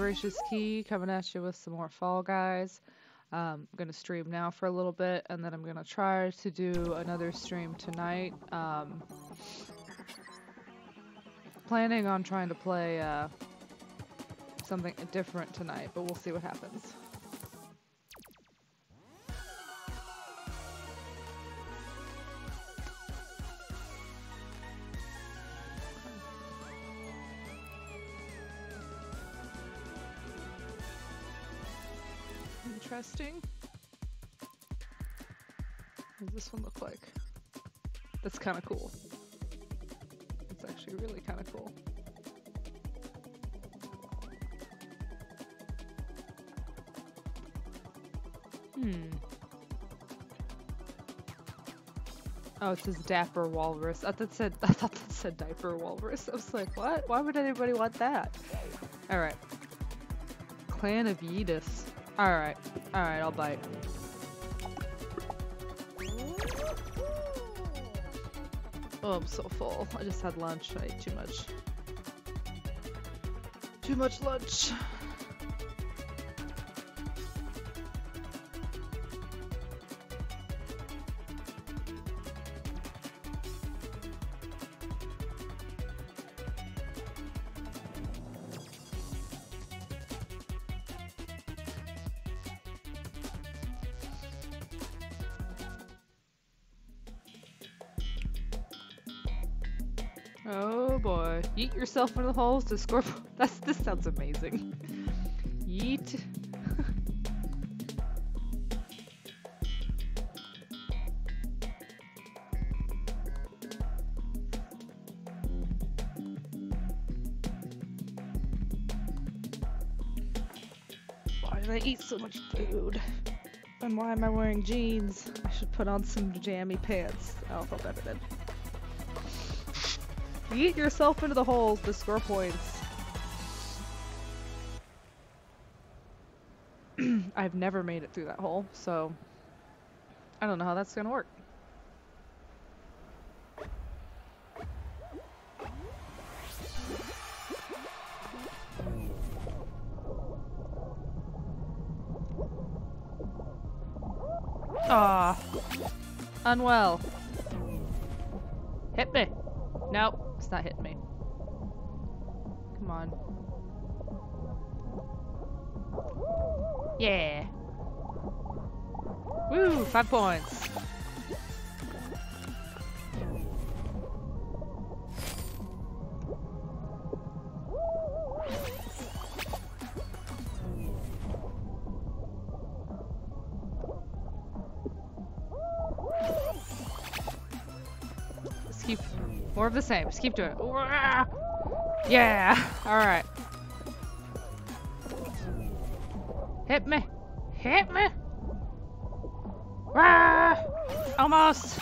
Voracious Key coming at you with some more Fall Guys. Um, I'm going to stream now for a little bit and then I'm going to try to do another stream tonight. Um, planning on trying to play uh, something different tonight, but we'll see what happens. Interesting. What does this one look like? That's kind of cool. It's actually really kind of cool. Hmm. Oh, it says Dapper Walrus. I thought that said I thought that said Diaper Walrus. I was like, what? Why would anybody want that? All right. Clan of Yeetus. All right. All right. I'll bite. Oh, I'm so full. I just had lunch. I ate too much. Too much lunch. Yourself into the holes to score. That's this sounds amazing. Yeet. Why did I eat so much food? And why am I wearing jeans? I should put on some jammy pants. I'll feel better then. Yeet yourself into the holes to score points. I've never made it through that hole, so I don't know how that's gonna work. Ah, unwell. It's not hitting me. Come on. Yeah. Woo! Five points. The same. Just keep doing it. Yeah. All right. Hit me. Hit me. Ah! Almost.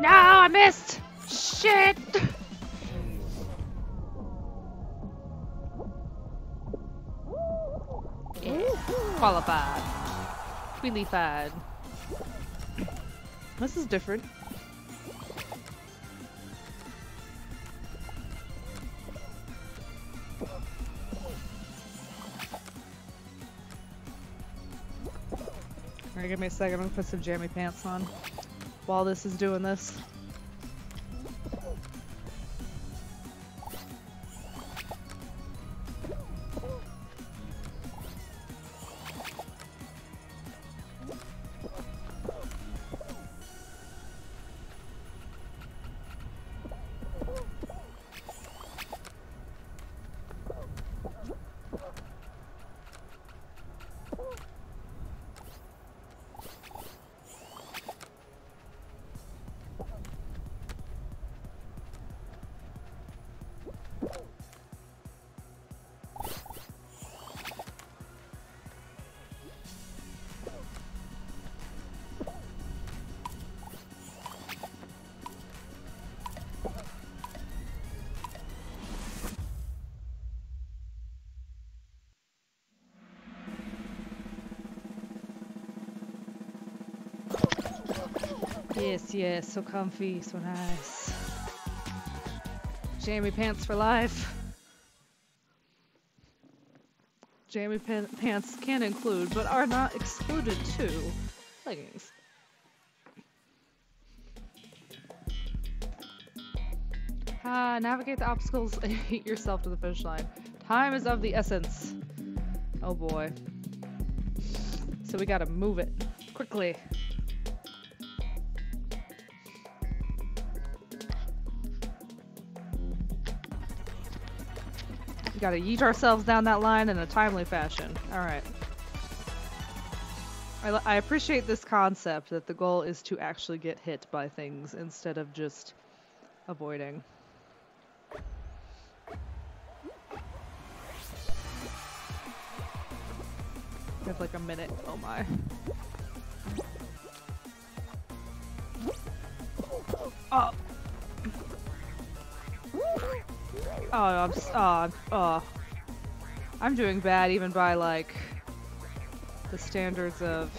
No, I missed. Shit. Qualified. Qualified. This is different. Alright, give me a second. I'm gonna put some jammy pants on while this is doing this. Yes, so comfy, so nice. Jamie pants for life. Jamie pan pants can include, but are not excluded to, leggings. Ah, navigate the obstacles and heat yourself to the finish line. Time is of the essence. Oh boy. So we gotta move it quickly. Gotta yeet ourselves down that line in a timely fashion. Alright. I, I appreciate this concept that the goal is to actually get hit by things instead of just avoiding. We have like a minute. Oh my. Oh, I'm oh, oh. I'm doing bad even by like the standards of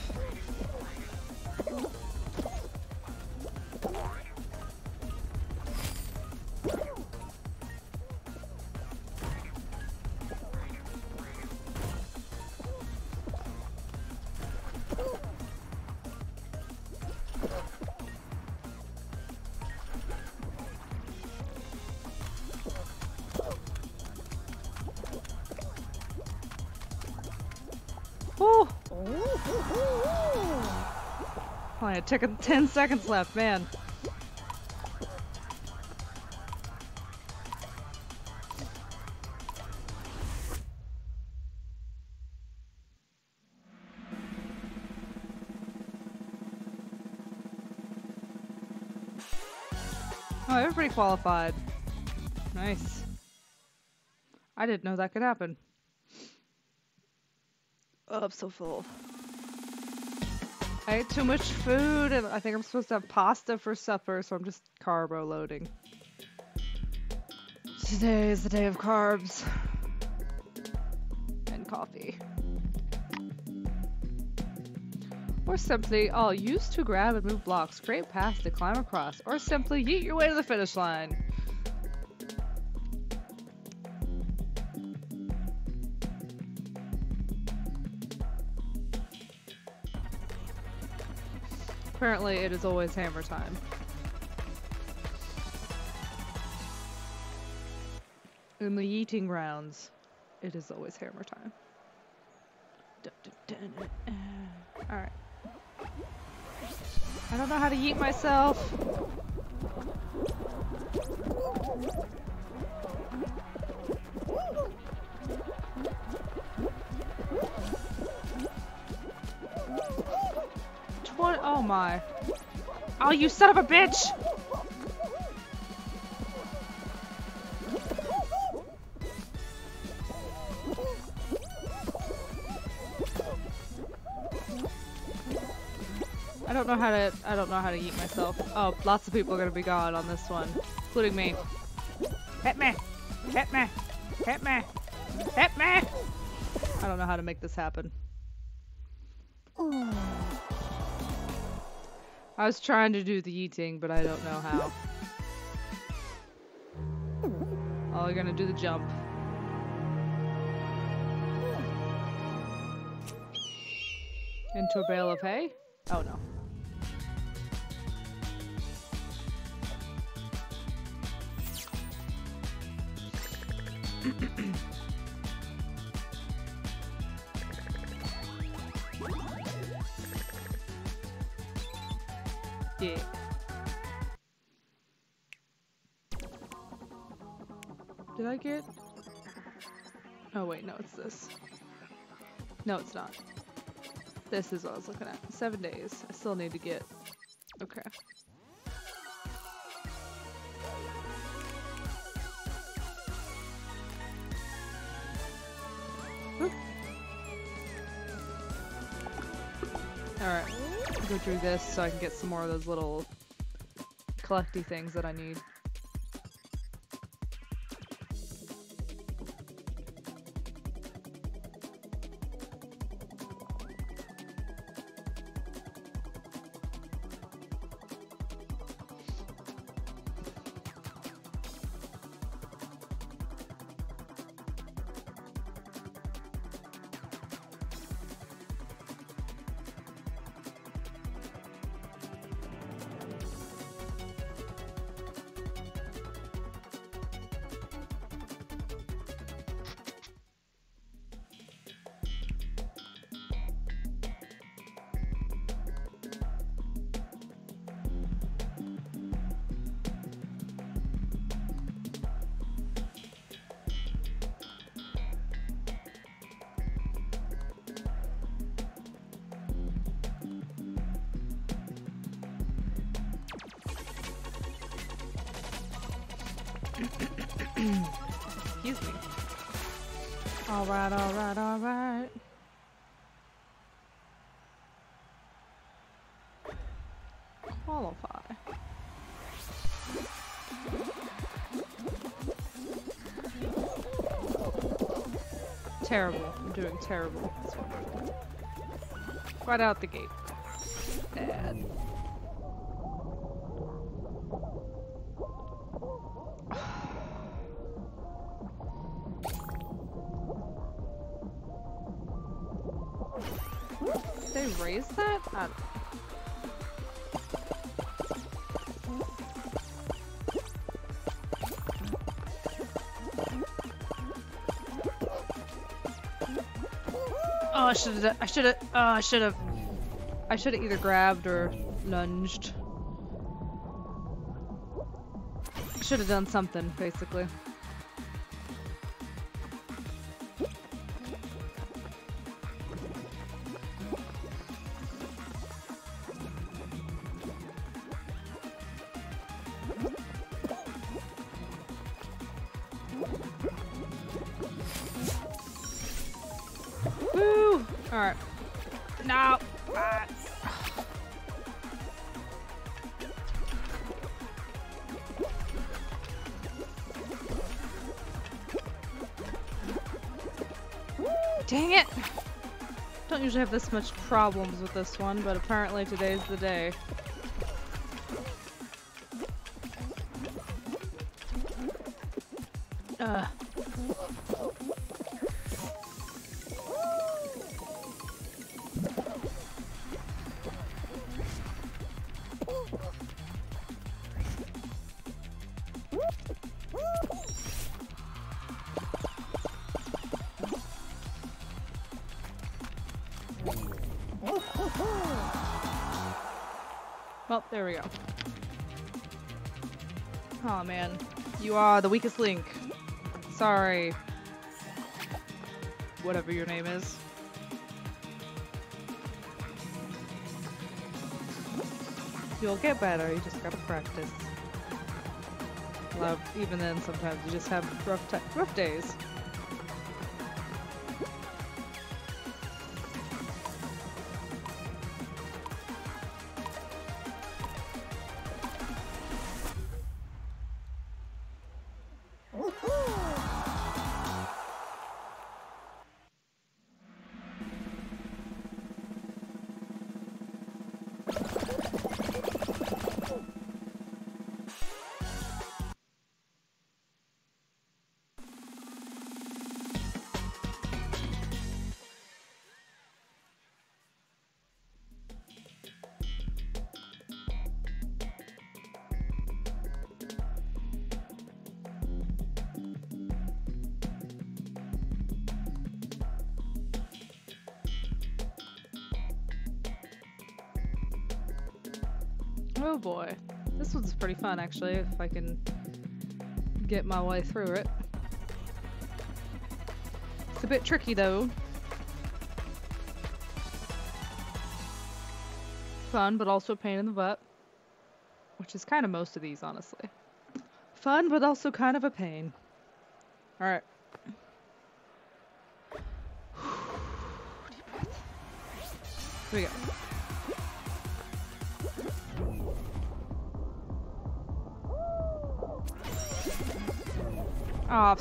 Whew. Only a tick 10 seconds left, man. Oh, everybody qualified. Nice. I didn't know that could happen. I'm so full. I ate too much food and I think I'm supposed to have pasta for supper, so I'm just carbo loading. Today is the day of carbs. And coffee. Or simply, I'll use to grab and move blocks, create paths to climb across, or simply yeet your way to the finish line. Apparently, it is always hammer time. In the eating rounds, it is always hammer time. Alright. I don't know how to yeet myself. Oh my. Oh, you son of a bitch! I don't know how to- I don't know how to eat myself. Oh, lots of people are gonna be gone on this one. Including me. Hit me! Hit me! Hit me! Hit me! I don't know how to make this happen. I was trying to do the eating, but I don't know how. Oh, you're gonna do the jump. Into a bale of hay? Oh no. I get? Oh wait, no, it's this. No, it's not. This is what I was looking at. Seven days. I still need to get. Okay. Alright. Go through this so I can get some more of those little collecty things that I need. Excuse me. Alright, alright, alright. Qualify. Terrible. I'm doing terrible. Right out the gate. Bad. Have. I should have. Oh, uh, I should have. I should have either grabbed or lunged. Should have done something, basically. Usually have this much problems with this one, but apparently today's the day. You are the weakest link. Sorry. Whatever your name is. You'll get better, you just gotta practice. Love, even then, sometimes you just have rough, rough days. Boy. This one's pretty fun actually, if I can get my way through it. It's a bit tricky though. Fun, but also a pain in the butt. Which is kind of most of these, honestly. Fun, but also kind of a pain. Alright. Here we go.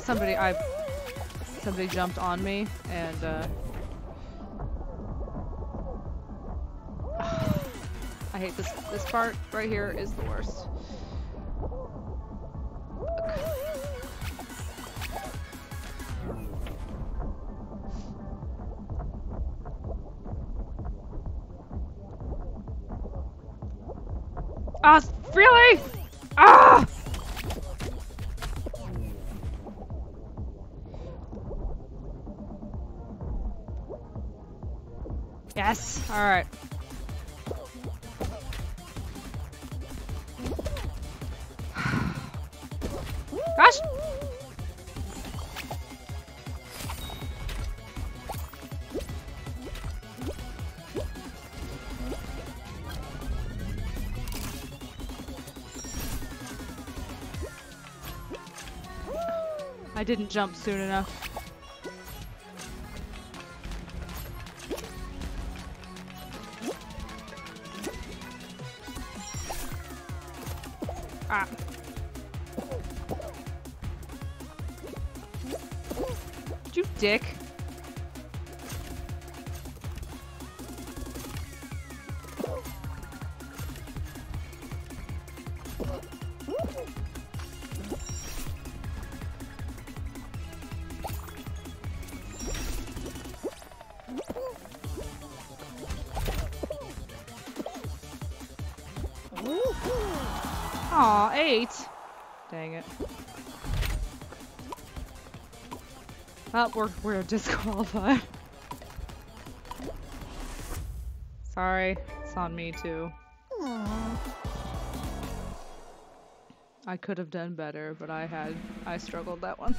Somebody, I, somebody jumped on me, and, uh, I hate this, this part right here is the worst. I didn't jump soon enough. Ah. You dick. Aw, eight. Dang it. Oh, we're, we're disqualified. Sorry, it's on me too. I could have done better, but I had, I struggled that one.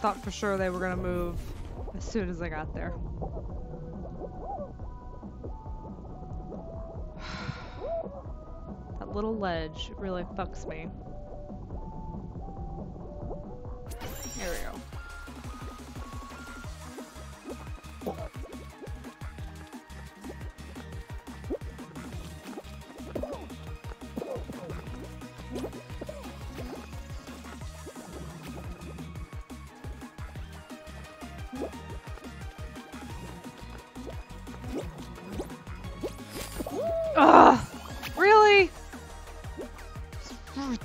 Thought for sure they were gonna move as soon as I got there. that little ledge really fucks me.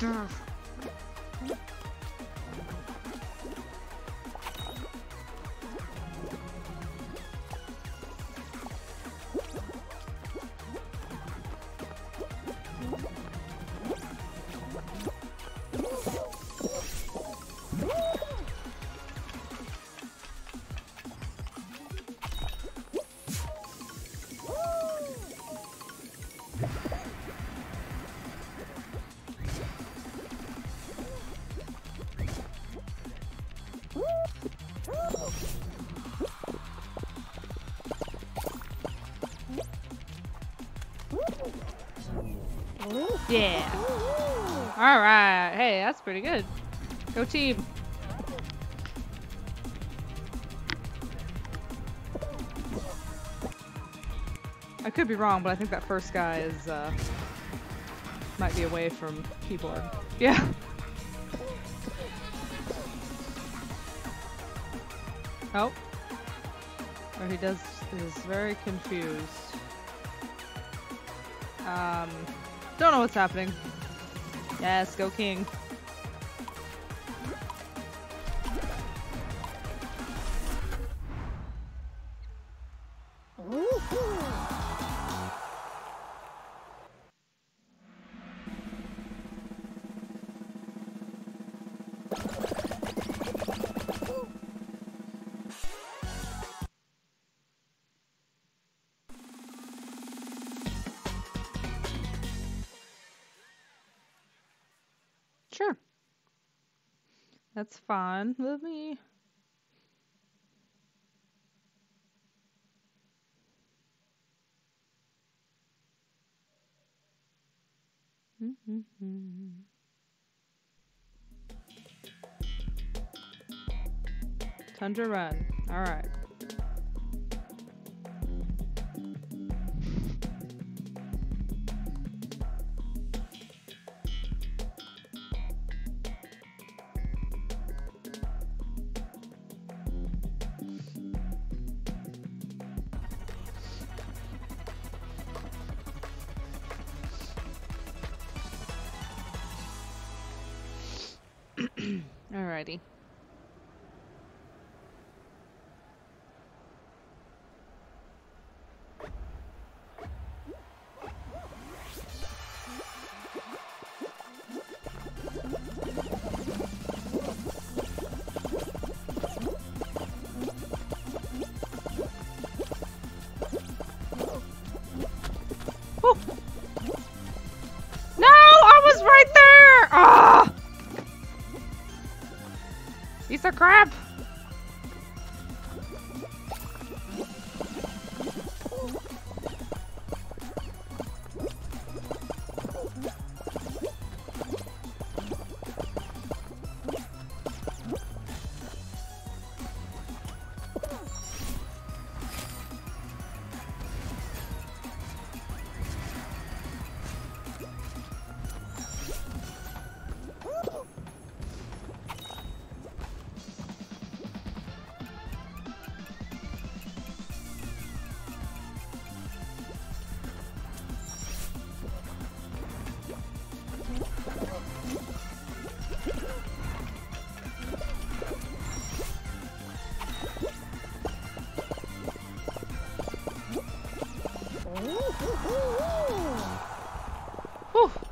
Right Yeah. All right. Hey, that's pretty good. Go team. I could be wrong, but I think that first guy is uh might be away from keyboard. Yeah. Oh. Or he does is very confused. Um Don't know what's happening. Yes, go king. Fine with me. Tundra run. All right.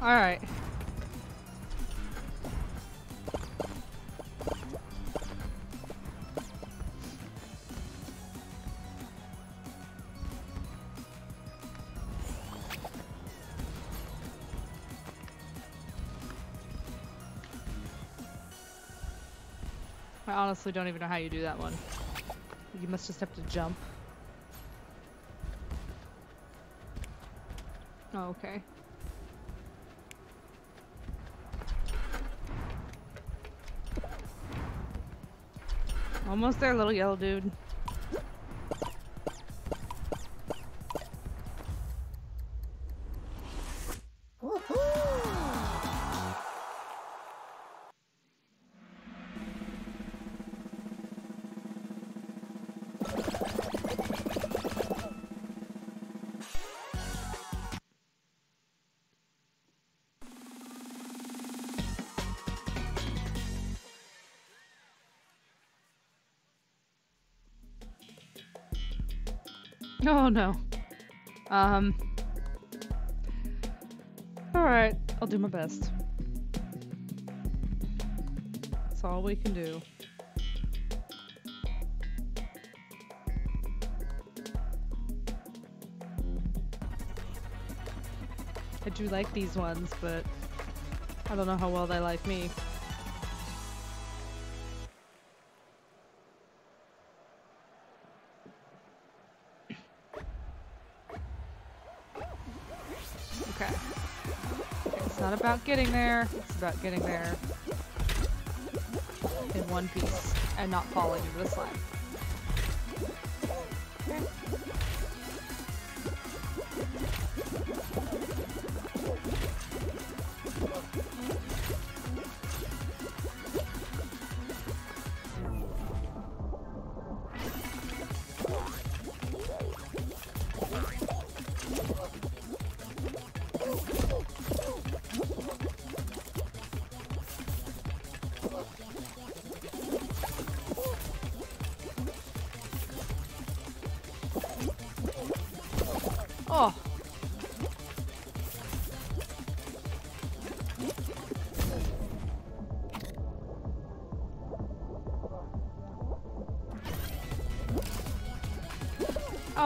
Alright. I honestly don't even know how you do that one. You must just have to jump. Oh, okay. Almost there, little yellow dude. Oh no. Um. Alright, I'll do my best. That's all we can do. I do like these ones, but I don't know how well they like me. About getting there, it's about getting there in one piece and not falling into the slime.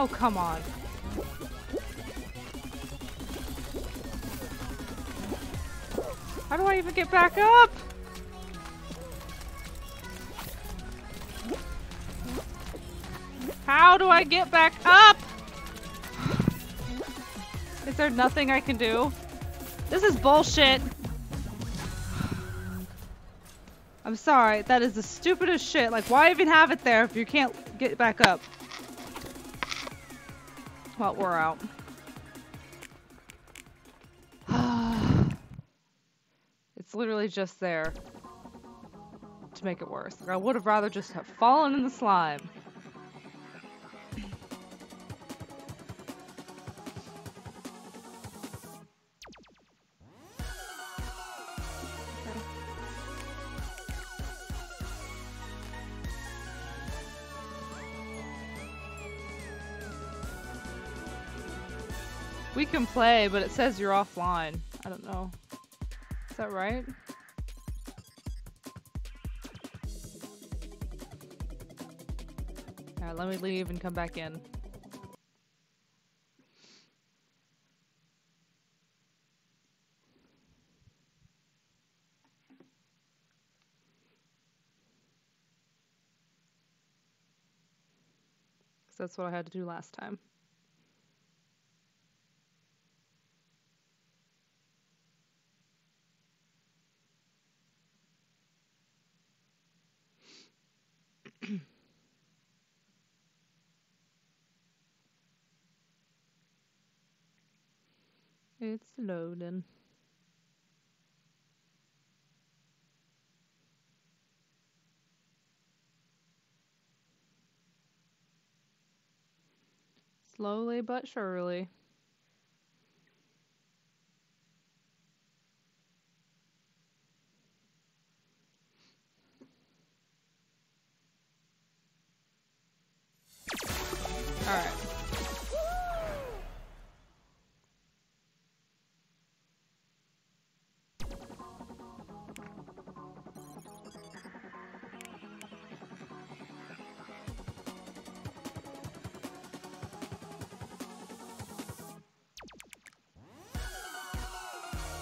Oh, come on. How do I even get back up? How do I get back up? Is there nothing I can do? This is bullshit. I'm sorry, that is the stupidest shit. Like, why even have it there if you can't get back up? Well, we're out. it's literally just there to make it worse. I would have rather just have fallen in the slime. Play, but it says you're offline. I don't know. Is that right? Alright, let me leave and come back in. that's what I had to do last time. Loading. Slowly but surely.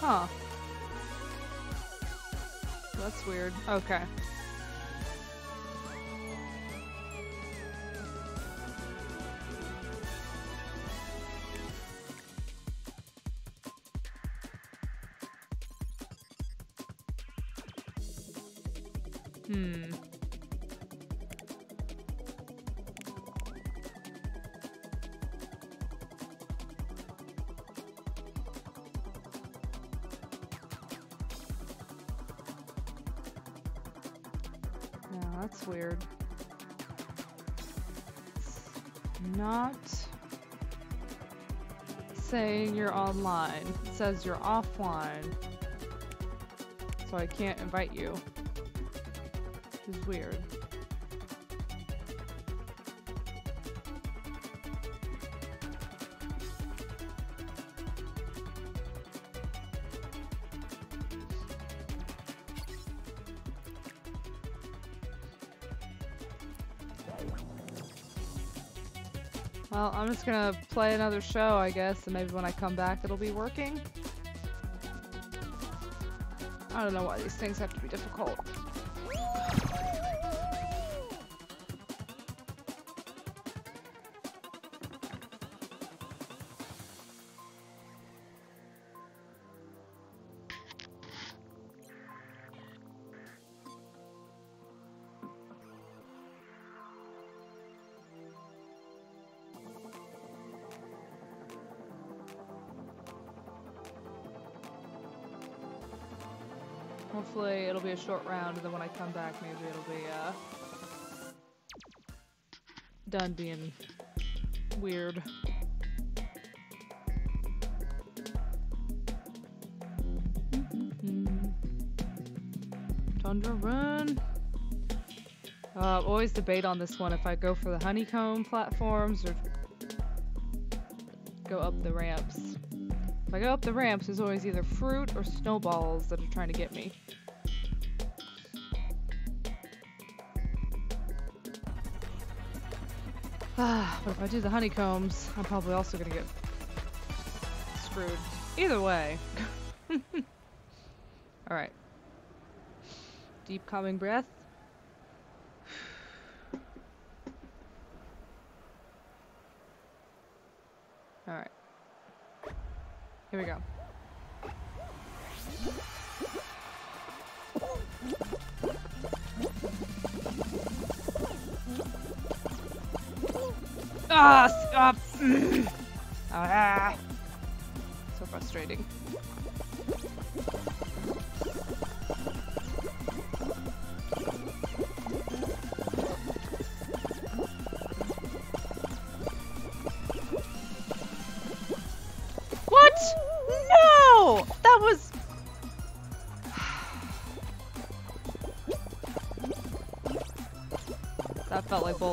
Huh. That's weird. Okay. That's weird. Not saying you're online. It says you're offline. So I can't invite you. Which is weird. I'm just gonna play another show, I guess, and maybe when I come back it'll be working. I don't know why these things have to be difficult. Short round, and then when I come back, maybe it'll be, uh... Done being weird. Tundra Run! Uh, always debate on this one if I go for the honeycomb platforms or go up the ramps. If I go up the ramps, there's always either fruit or snowballs that are trying to get me. Ah, but if I do the honeycombs, I'm probably also gonna get screwed. Either way. Alright. Deep calming breath.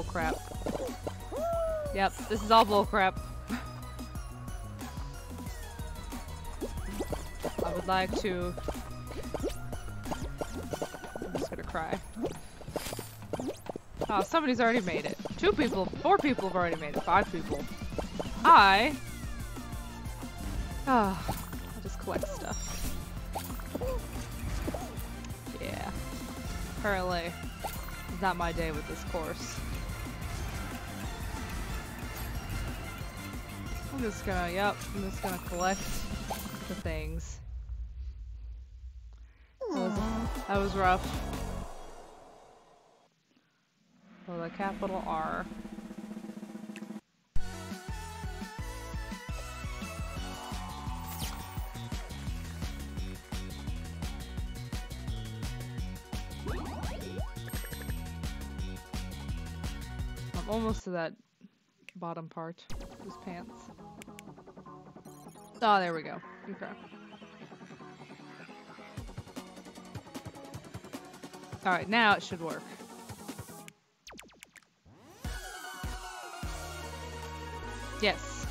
That felt like bull crap. Yep, this is all bull crap. I would like to... I'm just gonna cry. Oh, somebody's already made it. Two people, four people have already made it. Five people. I... Ah, I just collect stuff. Yeah. Apparently, it's not my day with this course. I'm just gonna, yep, I'm just gonna collect the things. That was, that was rough. With a capital R. Almost to that bottom part. Those pants. Oh, there we go. Okay. Alright, now it should work. Yes.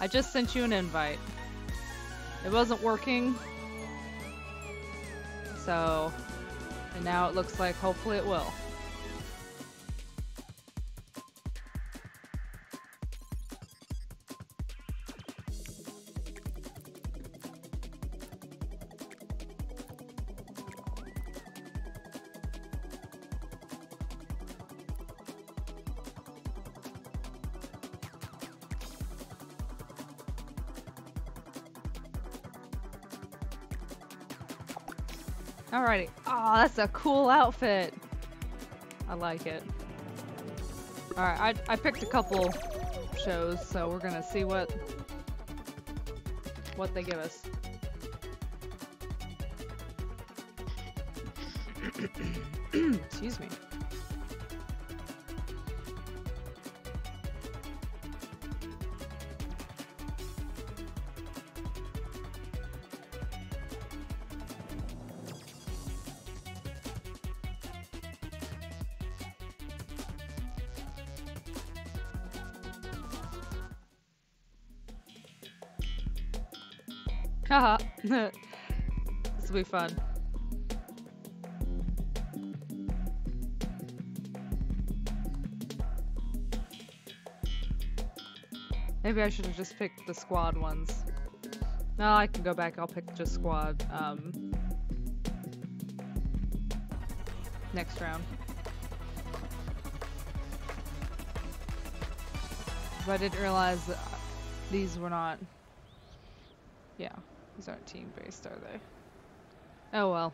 I just sent you an invite. It wasn't working. So, and now it looks like hopefully it will. That's a cool outfit. I like it. Alright, I, I picked a couple shows, so we're gonna see what what they give us. Excuse me. Be fun. Maybe I should have just picked the squad ones. No, I can go back. I'll pick just squad. Um, next round. But I didn't realize that these were not. Yeah, these aren't team based, are they? Oh well.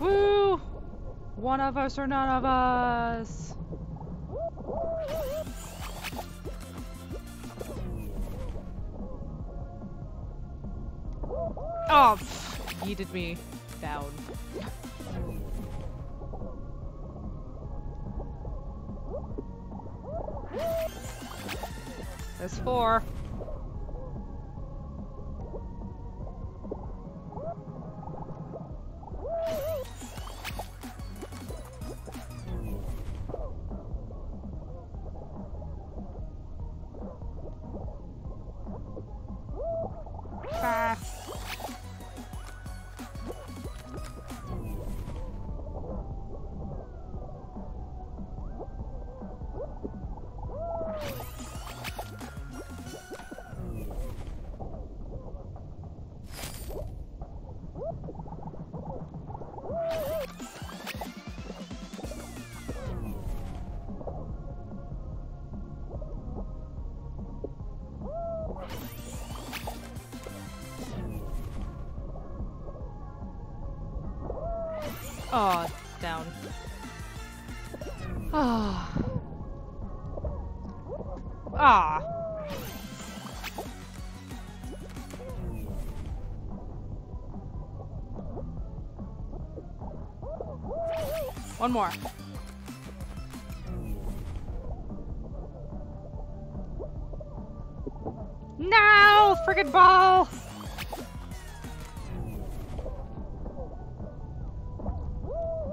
Woo! One of us or none of us. Oh, pff, yeeted me There's four. One more. No! Friggin' ball!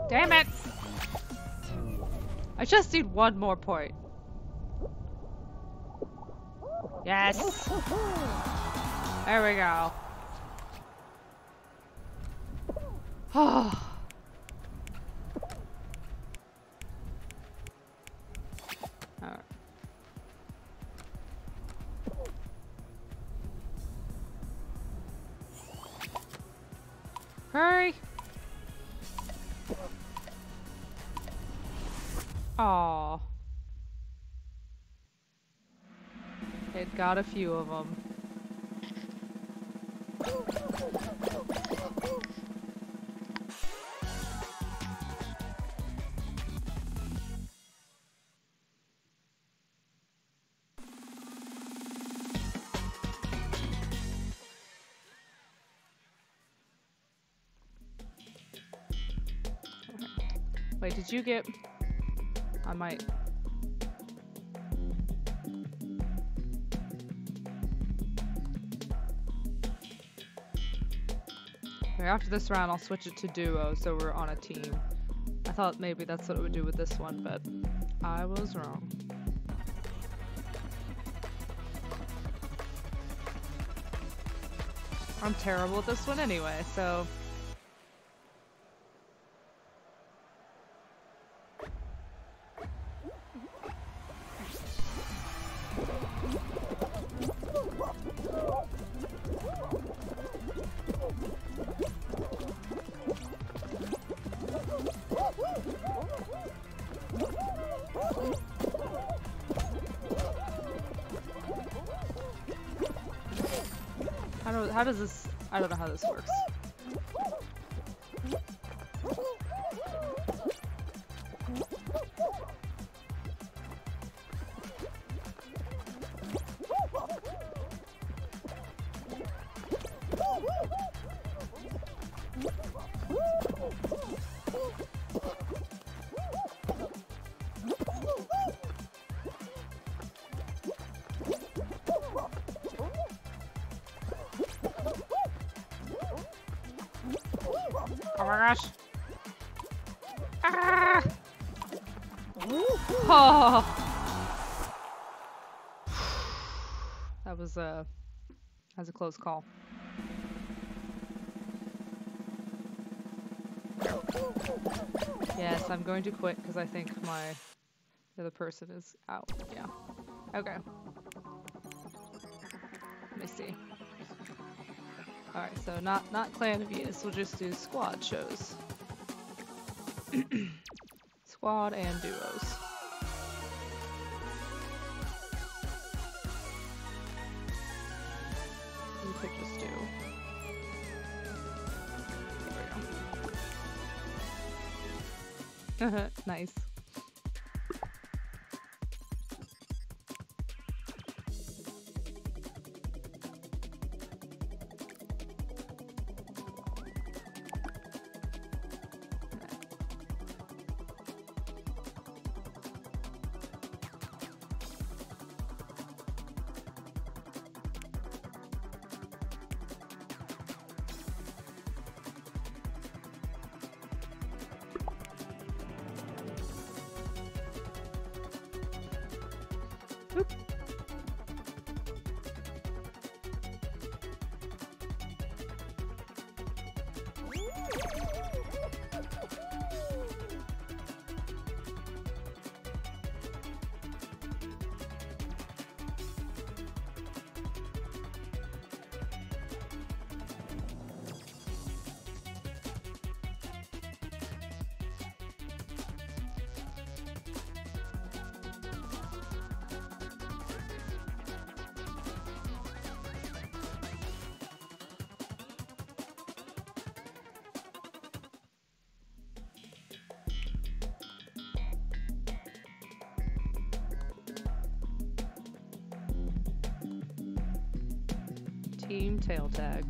Damn it! I just need one more point. Yes! There we go. Oh. Got a few of them. Wait, did you get... I might... After this round, I'll switch it to duo, so we're on a team. I thought maybe that's what it would do with this one, but I was wrong. I'm terrible at this one anyway, so... How do, how does this... I don't know how this works. Was a was a close call. Yes, I'm going to quit because I think my the other person is out. Yeah. Okay. Let me see. Alright, so not not clan of Yeetus, we'll just do squad shows. squad and duos. nice. Tail tag.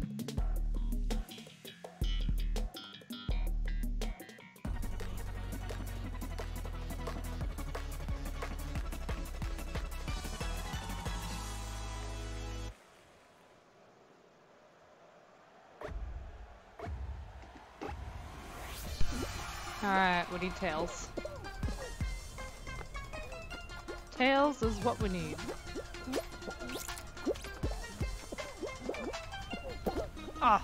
Alright, we need tails. Tails is what we need. Ah.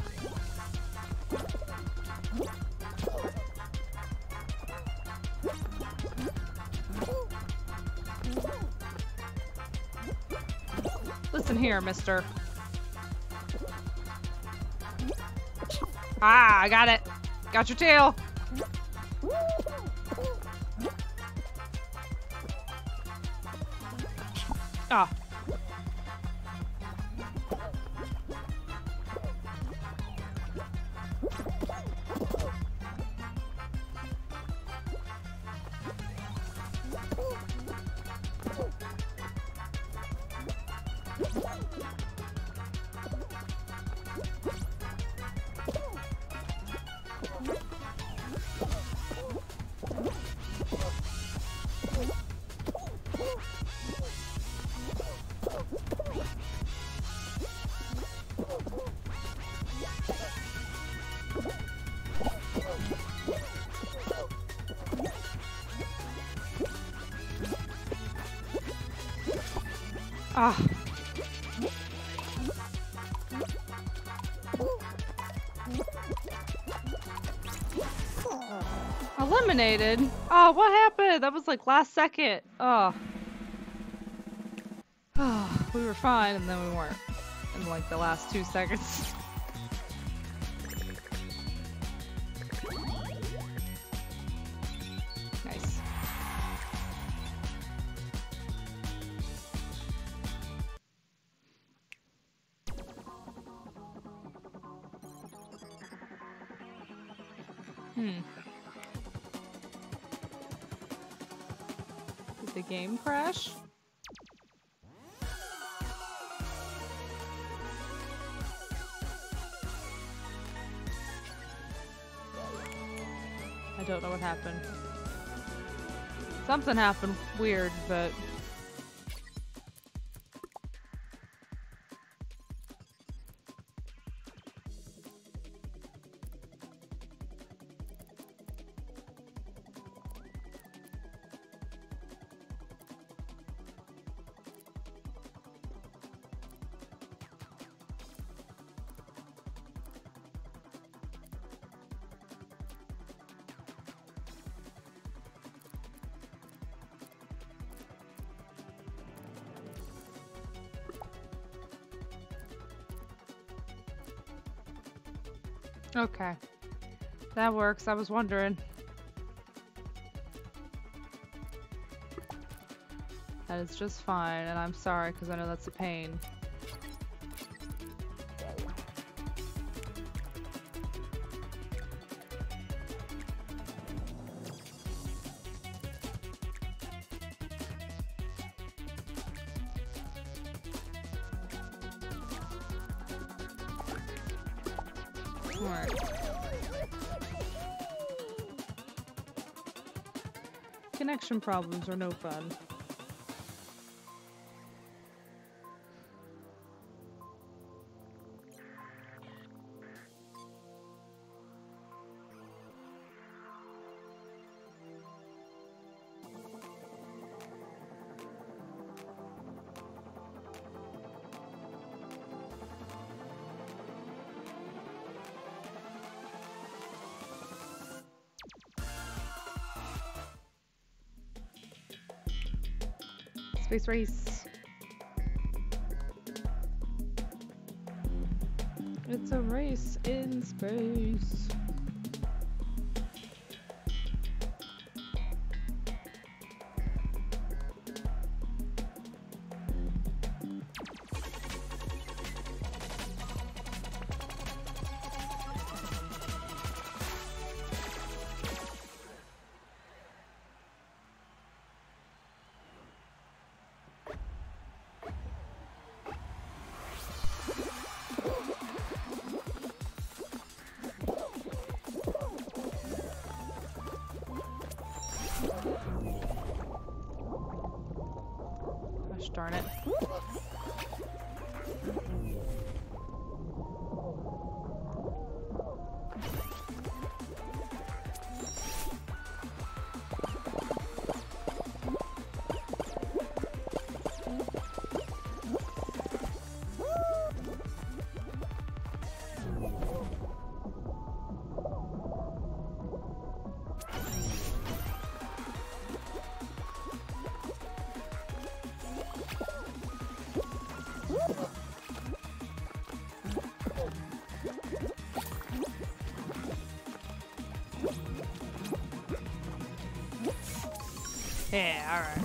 Listen here, mister. Ah, I got it. Got your tail. Eliminated? Oh, what happened? That was like last second. Oh. Oh, we were fine and then we weren't. In like the last two seconds. Something happened weird, but... Okay. That works, I was wondering. That is just fine, and I'm sorry, because I know that's a pain. Alright. Connection problems are no fun. Space race. It's a race in space. darn it. Yeah, alright.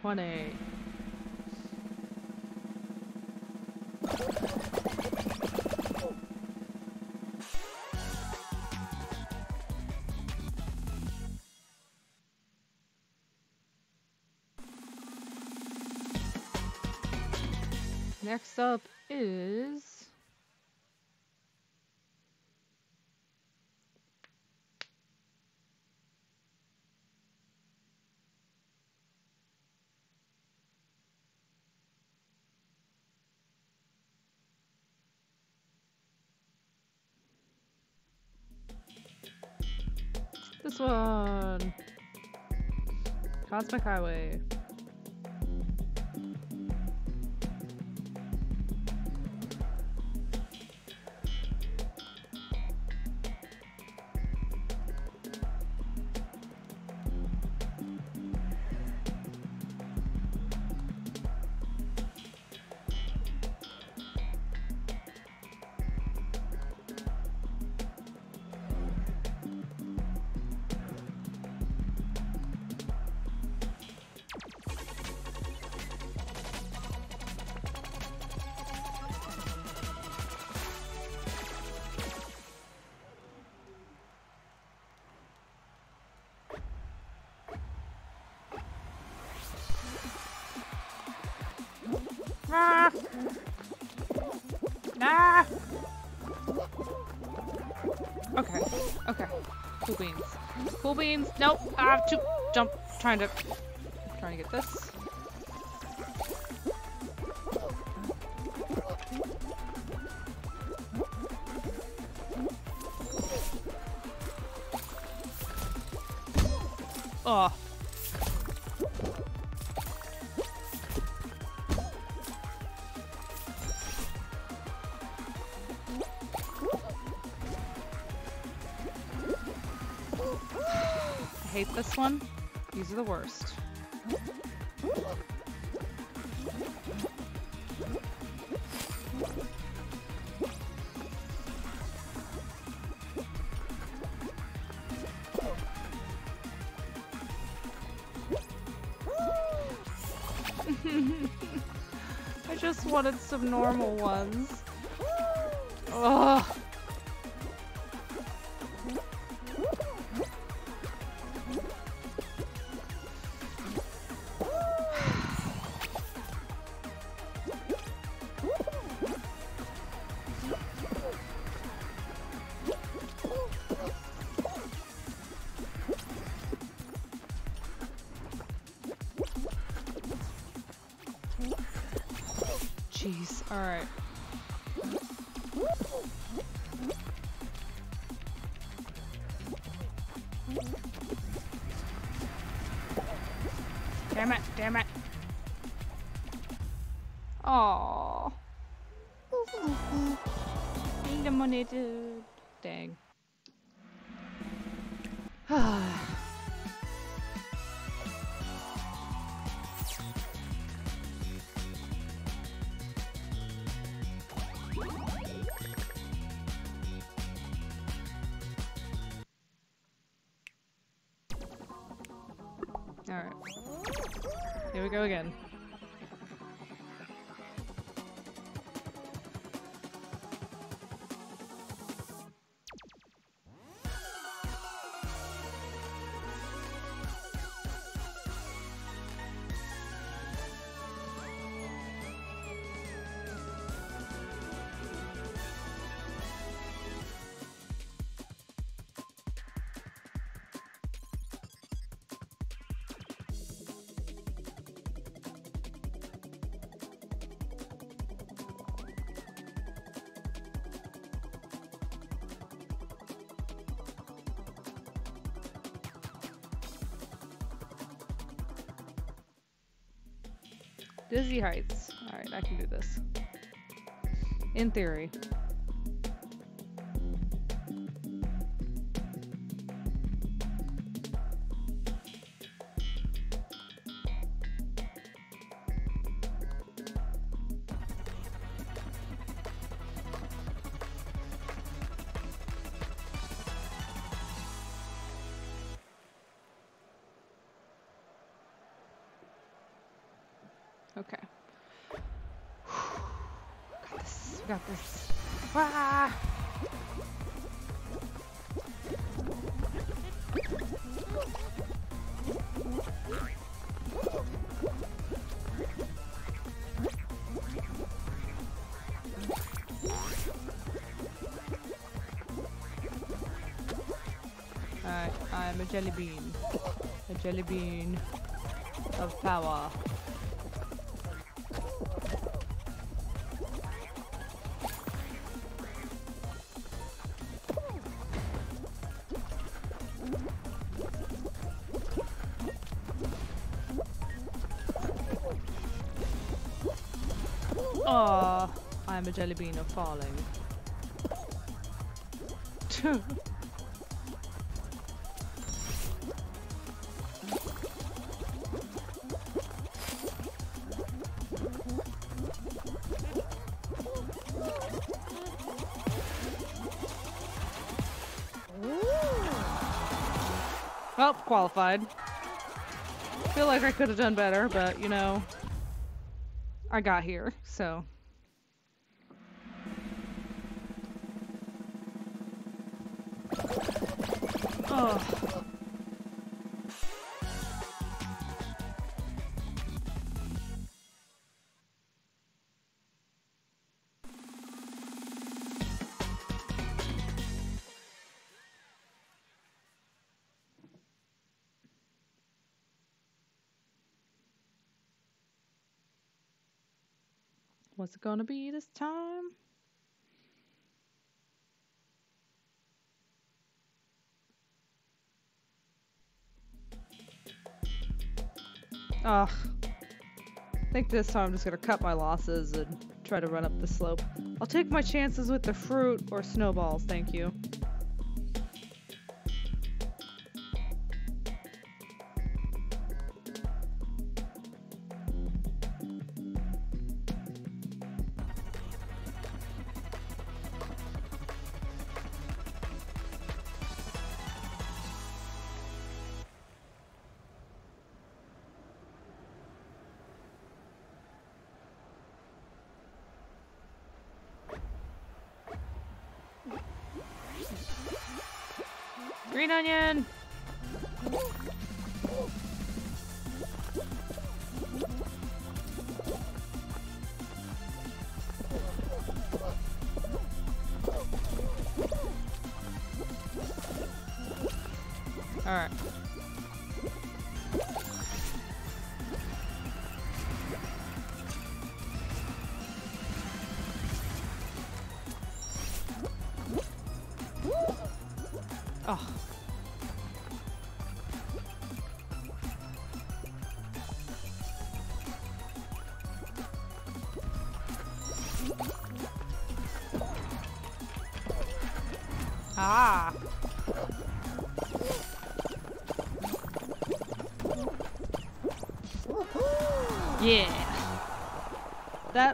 20. Next up not the highway. trying to normal ones. Jeez. Alright. Damn it, damn it. Aww. Need money. Dizzy Heights. Alright, I can do this. In theory. Jelly bean. A jelly bean of power. Ah, Aw, I'm a jelly bean of falling. well, qualified. Feel like I could have done better, but you know, I got here, so. Oh. What's it gonna be this time? Ugh. I think this time I'm just gonna cut my losses and try to run up the slope. I'll take my chances with the fruit or snowballs, thank you.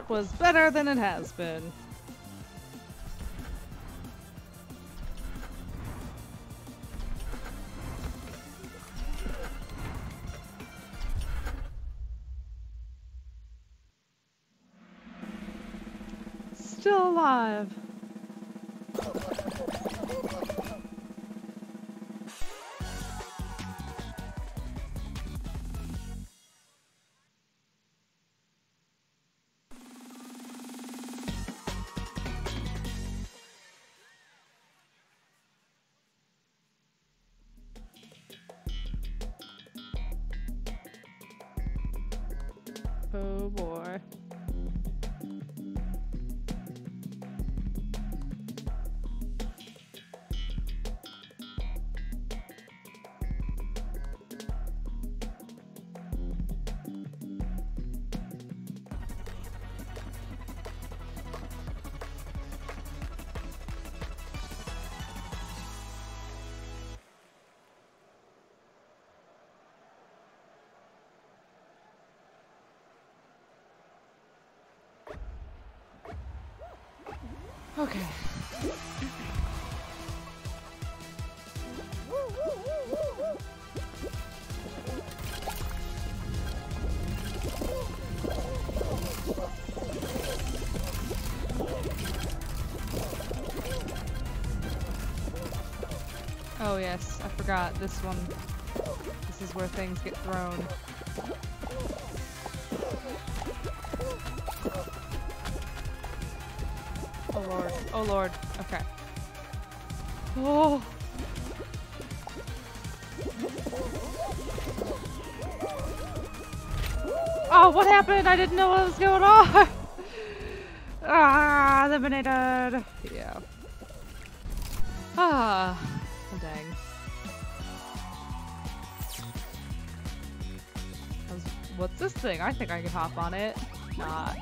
Was better than it has been. Okay. Oh yes, I forgot this one. This is where things get thrown. Oh lord. Okay. Oh. Oh, what happened? I didn't know what was going on. ah, eliminated. Yeah. Ah, dang. What's this thing? I think I can hop on it. Not.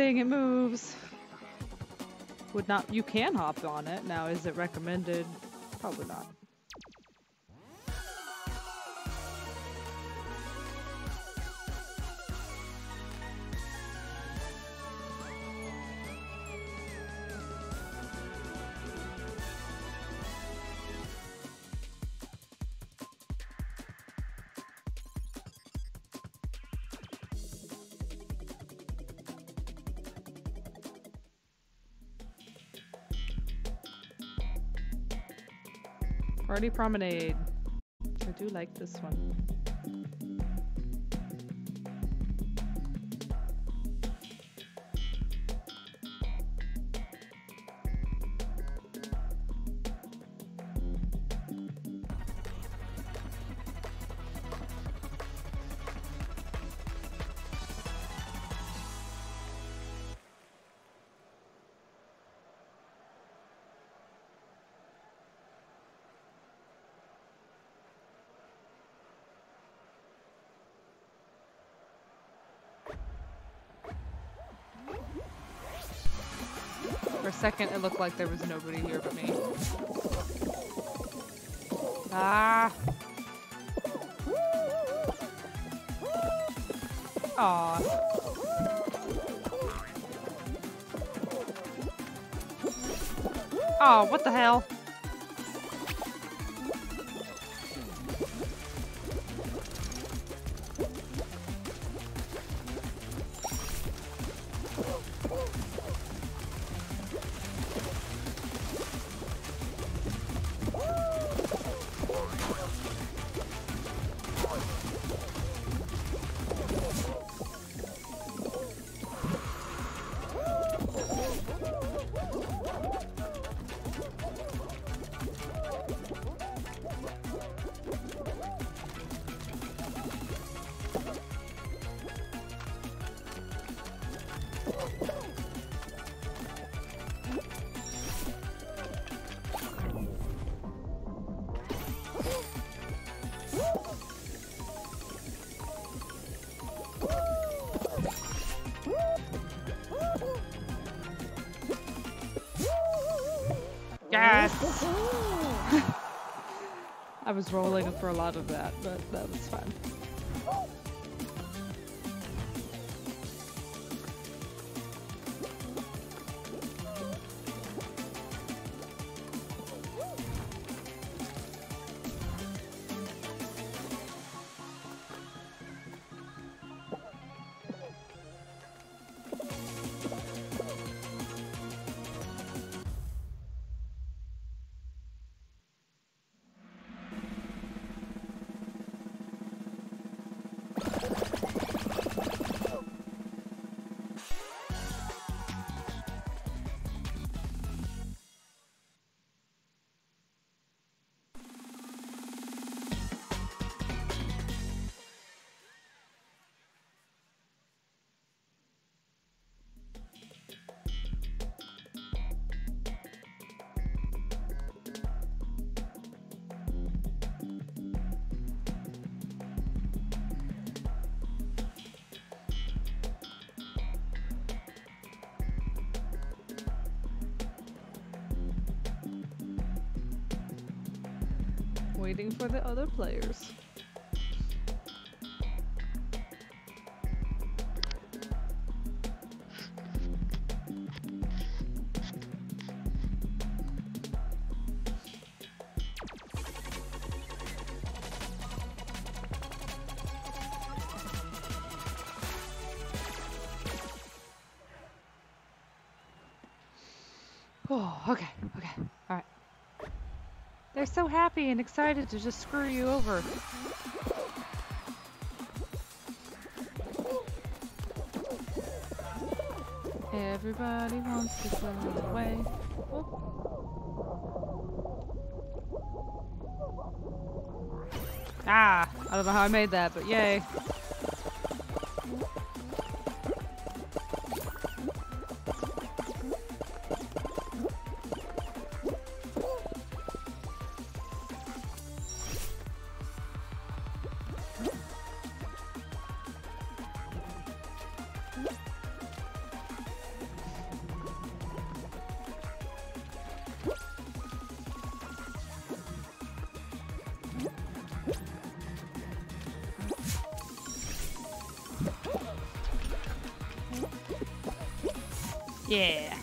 It moves. Would not- you can hop on it. Now, is it recommended? Probably not. Party Promenade. I do like this one. Second, it looked like there was nobody here but me. Ah. Aw. Oh, what the hell? I was rolling for a lot of that, but that was fun. For the other players. Happy and excited to just screw you over. Everybody wants to go away. Oh. Ah, I don't know how I made that, but yay. Yeah.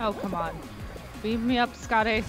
Oh, come on. Beam me up, Scotty.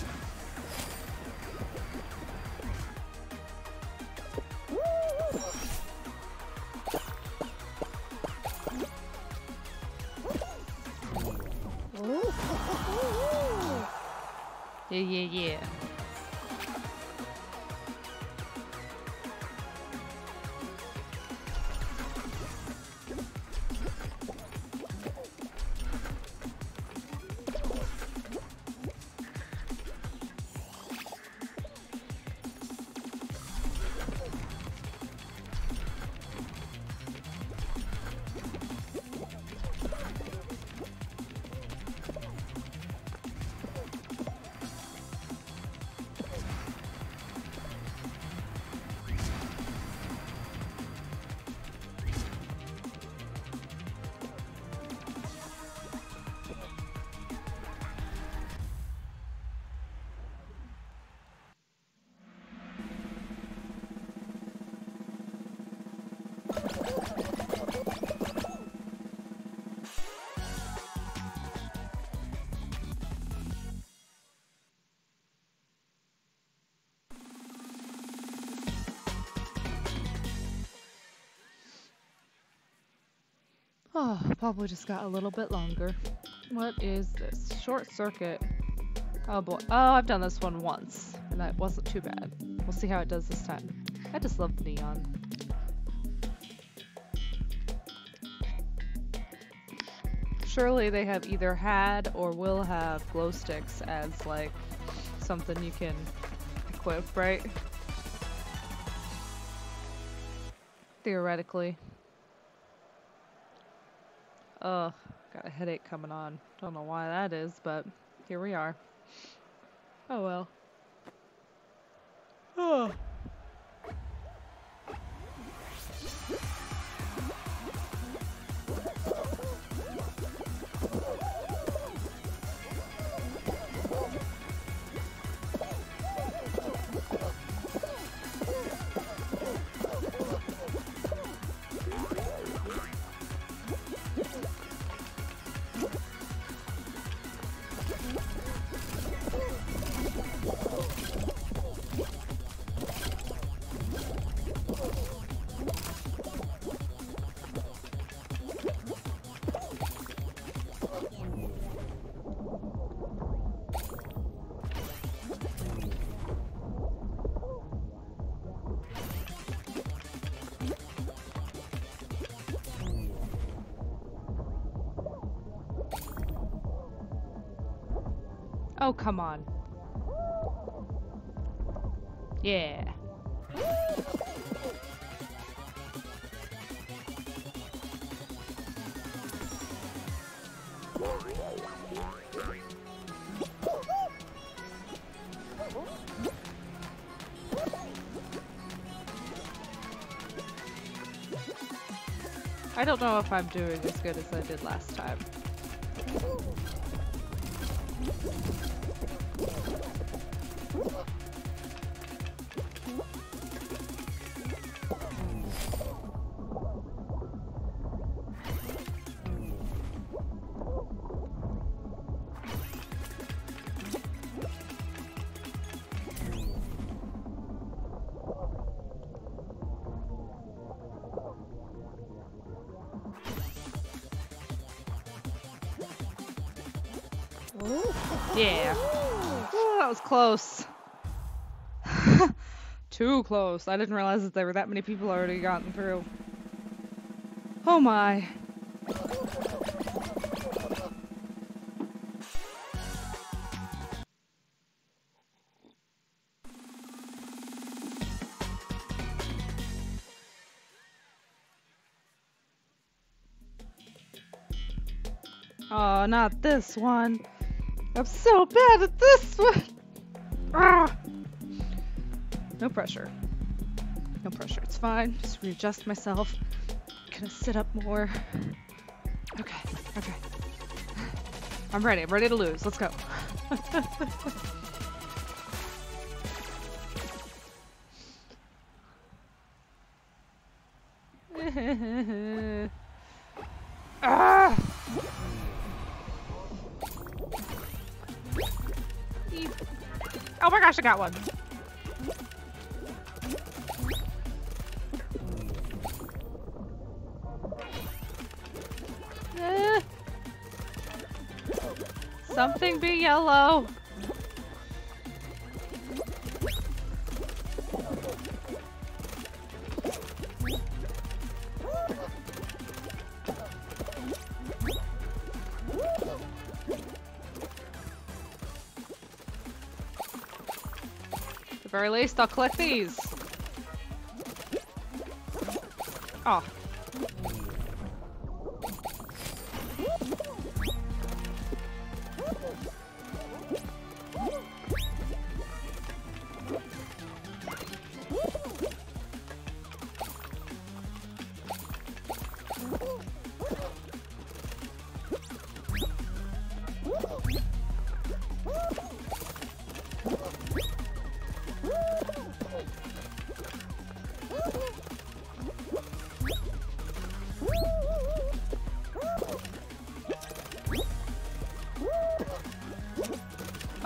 Probably just got a little bit longer. What is this? Short circuit. Oh boy. Oh, I've done this one once, and that wasn't too bad. We'll see how it does this time. I just love the neon. Surely they have either had or will have glow sticks as like something you can equip, right? Theoretically. Ugh, got a headache coming on. Don't know why that is, but here we are. Oh well. Oh, come on. Yeah. Don't know if I'm doing as good as I did last time. Close. Too close. I didn't realize that there were that many people already gotten through. Oh my. Oh, not this one. I'm so bad at this one. No pressure. No pressure. It's fine. Just readjust myself. Gonna sit up more. Okay. Okay. I'm ready. I'm ready to lose. Let's go. ah! Oh my gosh, I got one. Something be yellow. At the very least, I'll collect these. Oh.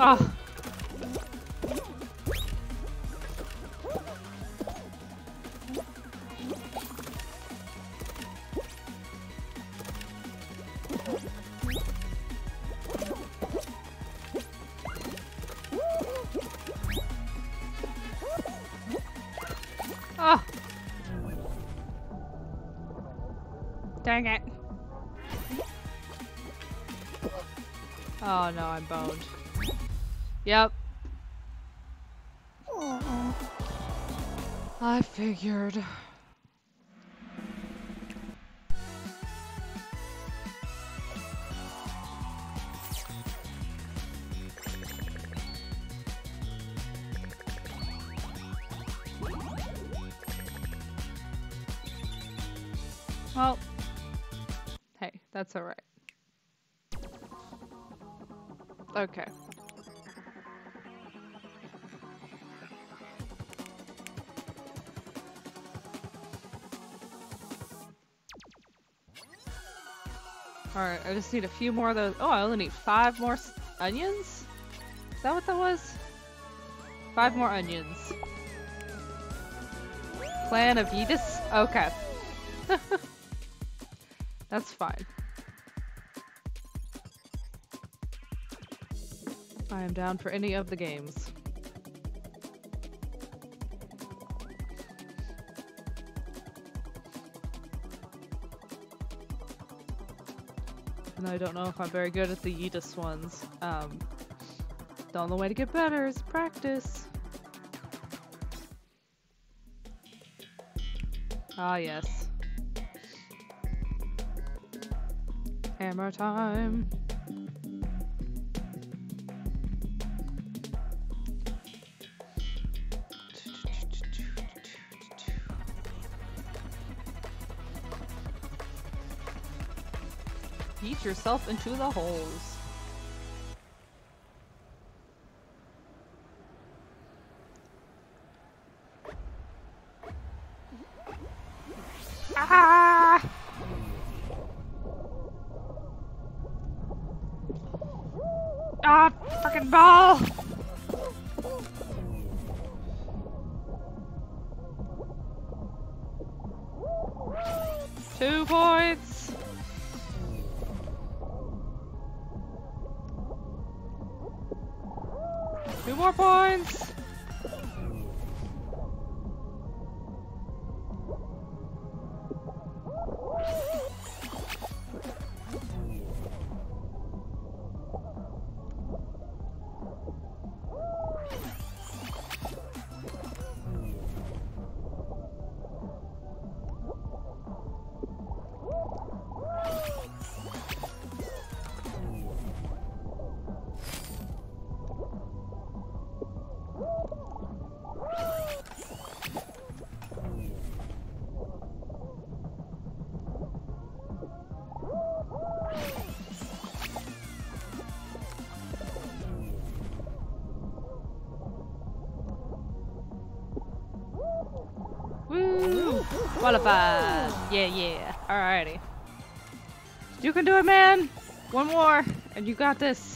Oh. I I just need a few more of those. Oh, I only need five more onions? Is that what that was? Five more onions. Clan of Yeetus? Okay. That's fine. I am down for any of the games. And I don't know if I'm very good at the Yeetus ones. Um, The only way to get better is practice. Ah, yes. Hammer time. Yourself into the holes. Qualified! Yeah, yeah. Alrighty. You can do it, man! One more, and you got this.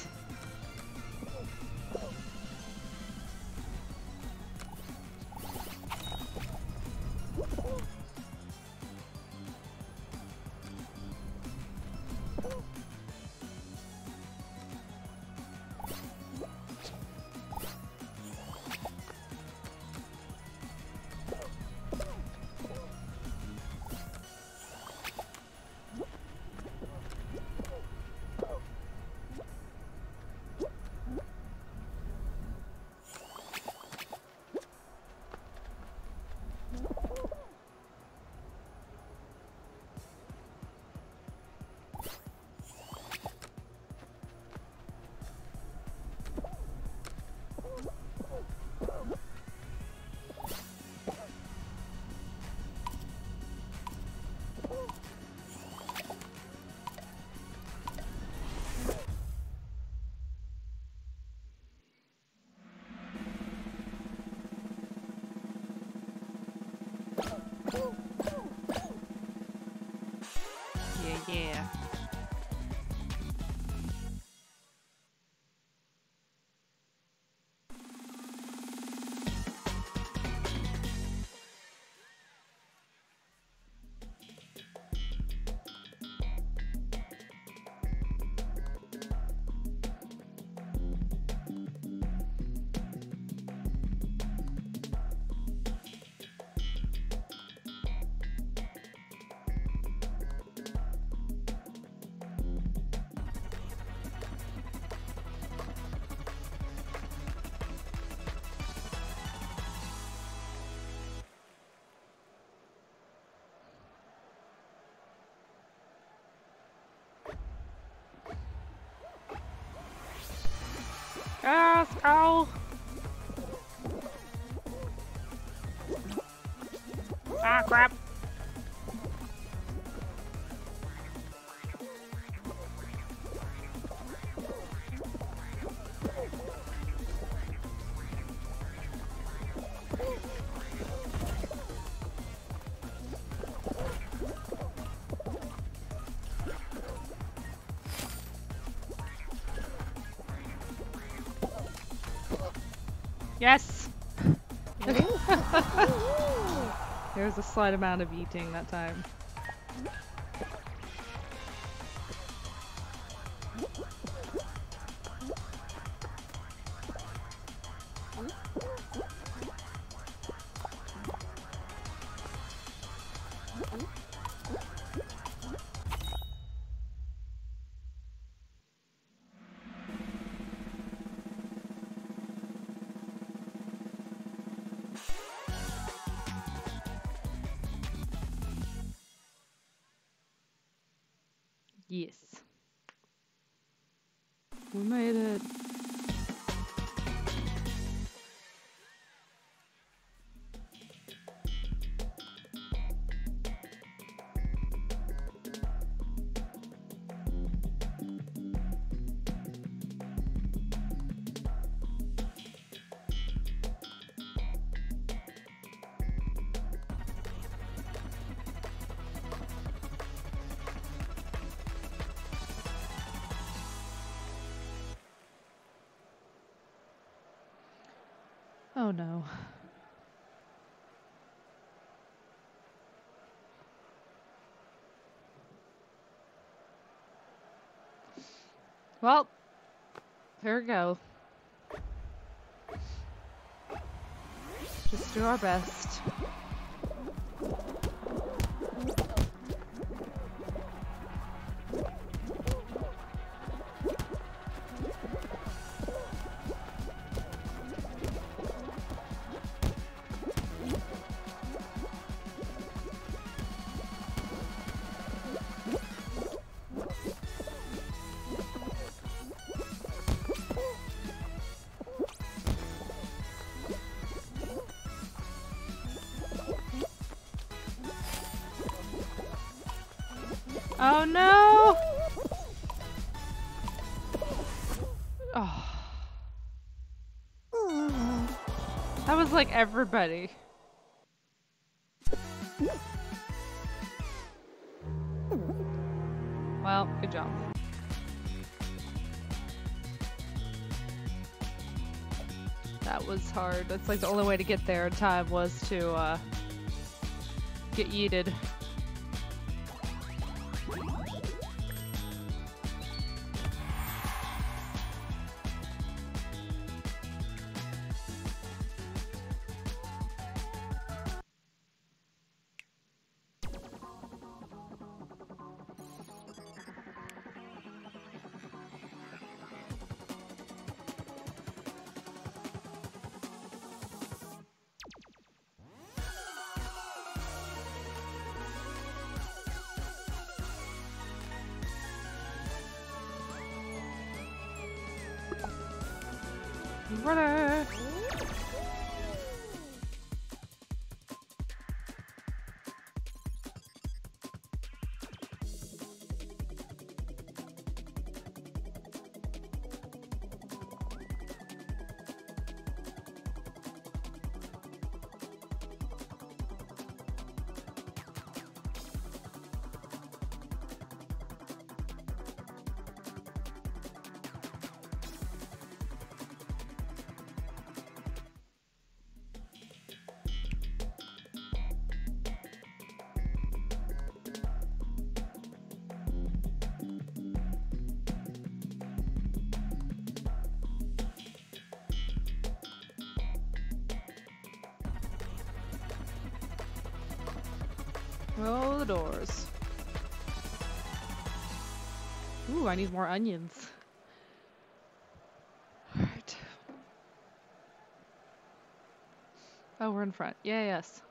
Yes! there was a slight amount of eating that time. Here we go. Just do our best. Like everybody. Well, good job. That was hard. That's like the only way to get there in time was to uh, get yeeted. Brother. Roll the doors. Ooh, I need more onions. Alright. Oh, we're in front. Yeah, yes.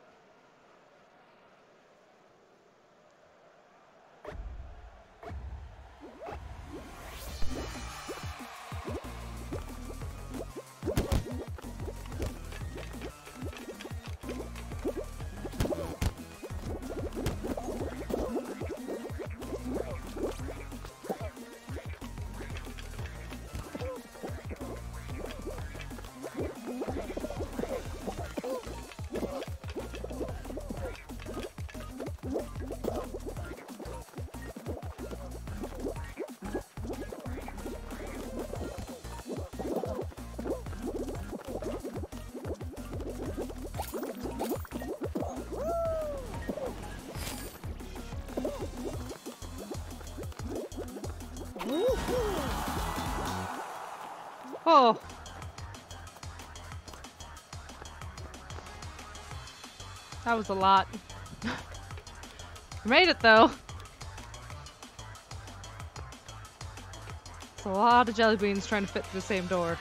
That was a lot. Made it though. It's a lot of jelly beans trying to fit through the same door.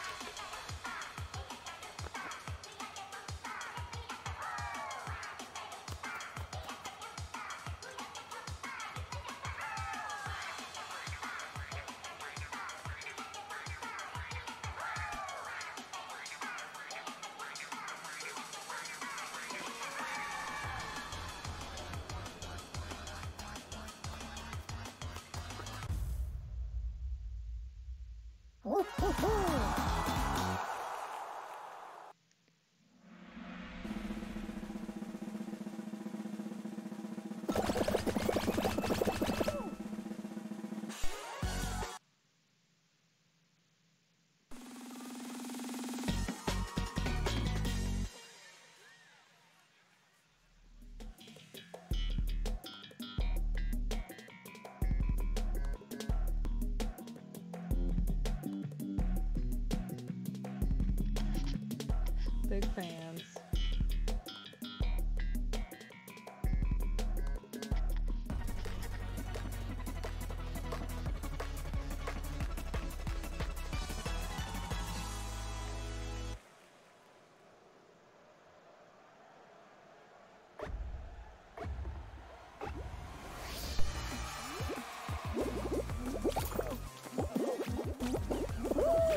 Big fans.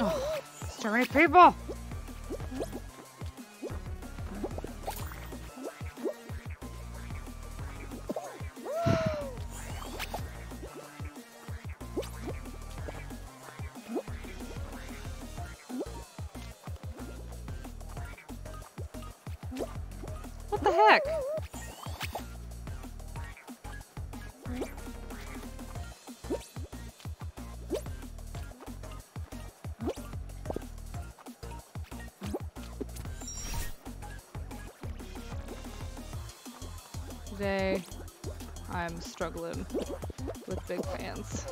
Oh, too many people! Struggling with big fans.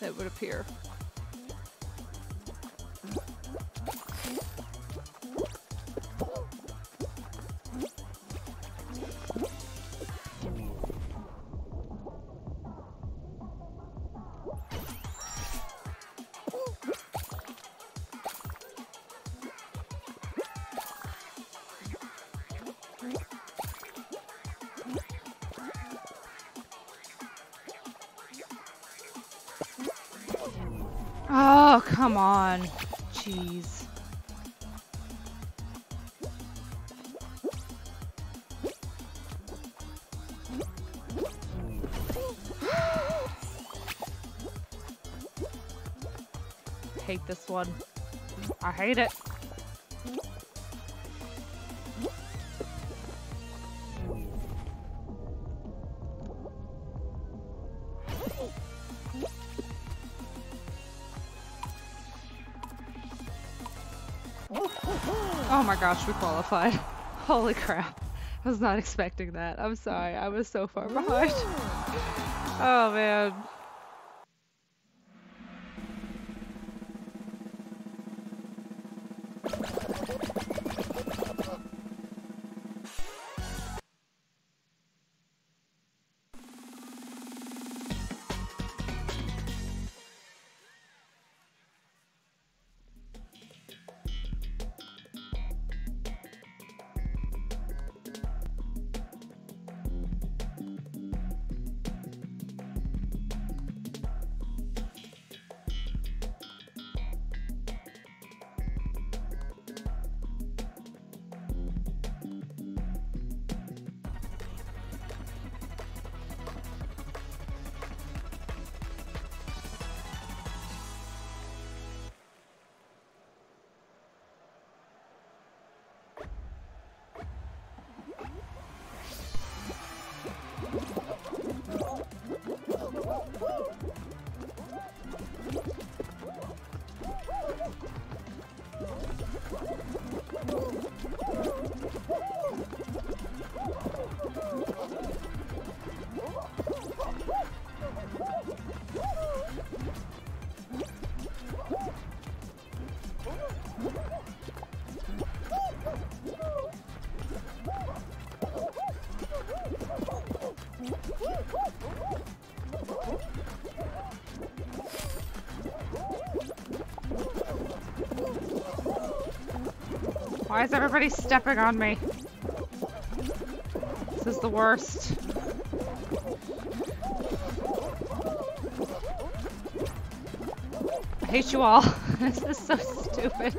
It would appear. On. Jeez. hate this one. I hate it. Gosh, we qualified. Holy crap. I was not expecting that. I'm sorry. I was so far behind. Oh man. Why is everybody stepping on me? This is the worst. I hate you all. this is so stupid.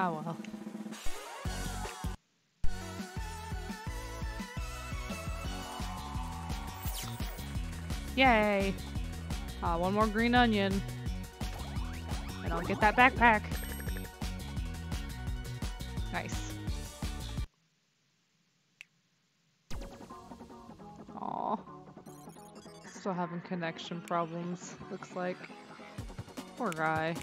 Ah well. Yay! Ah, one more green onion. And I'll get that backpack. Nice. Aw. Still having connection problems, looks like. Poor guy.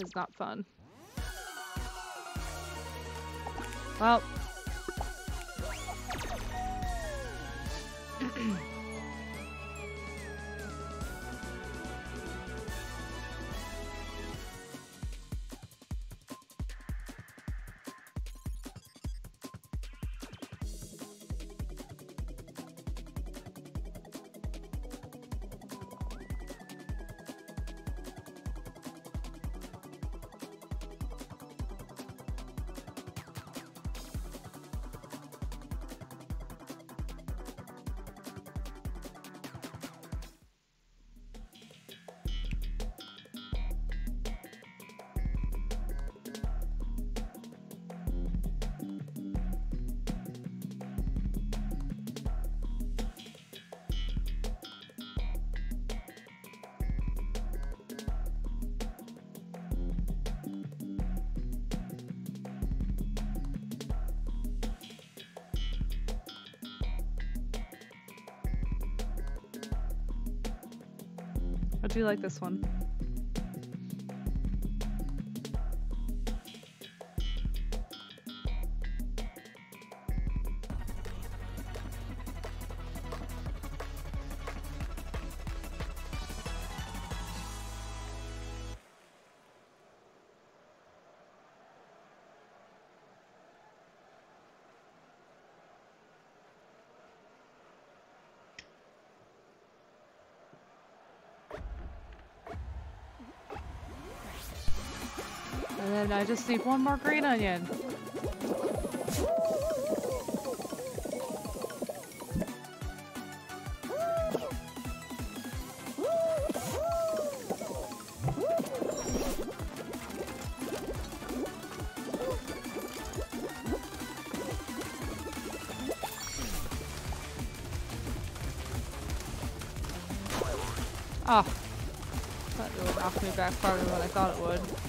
Is not fun. Well. I do like this one. I just need one more green onion. Oh, that knocked me back farther than I thought it would.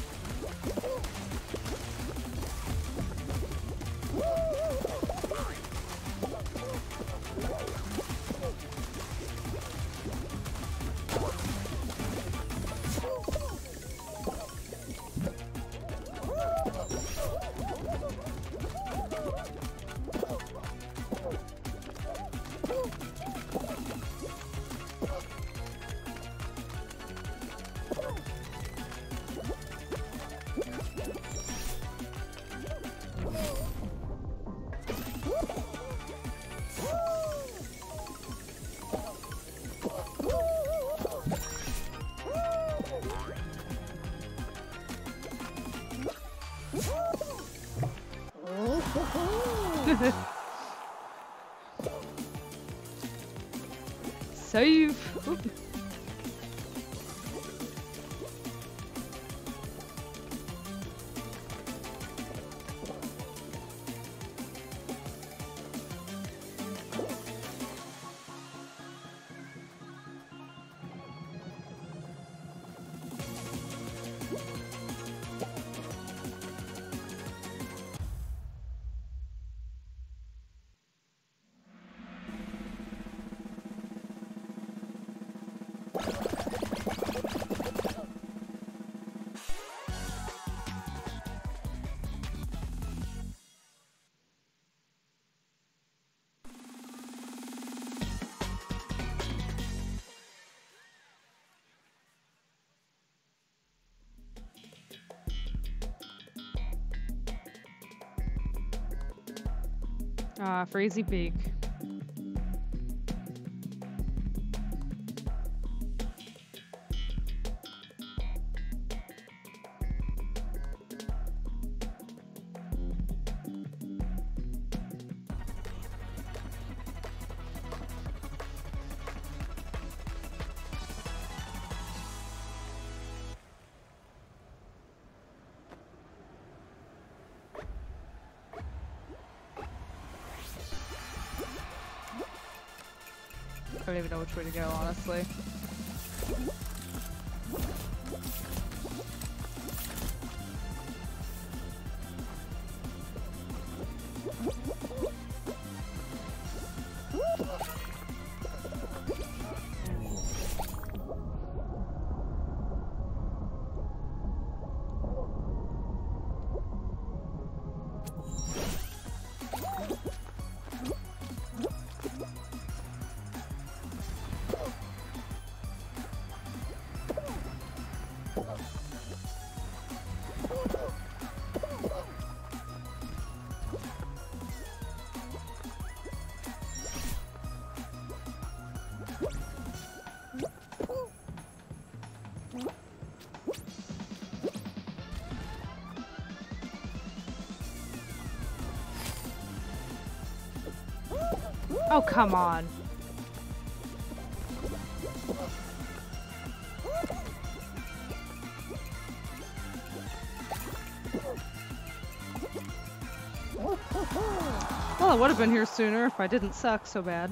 Ah, Freezy Peak. Know which way to go, honestly. Come on. Well, I would have been here sooner if I didn't suck so bad.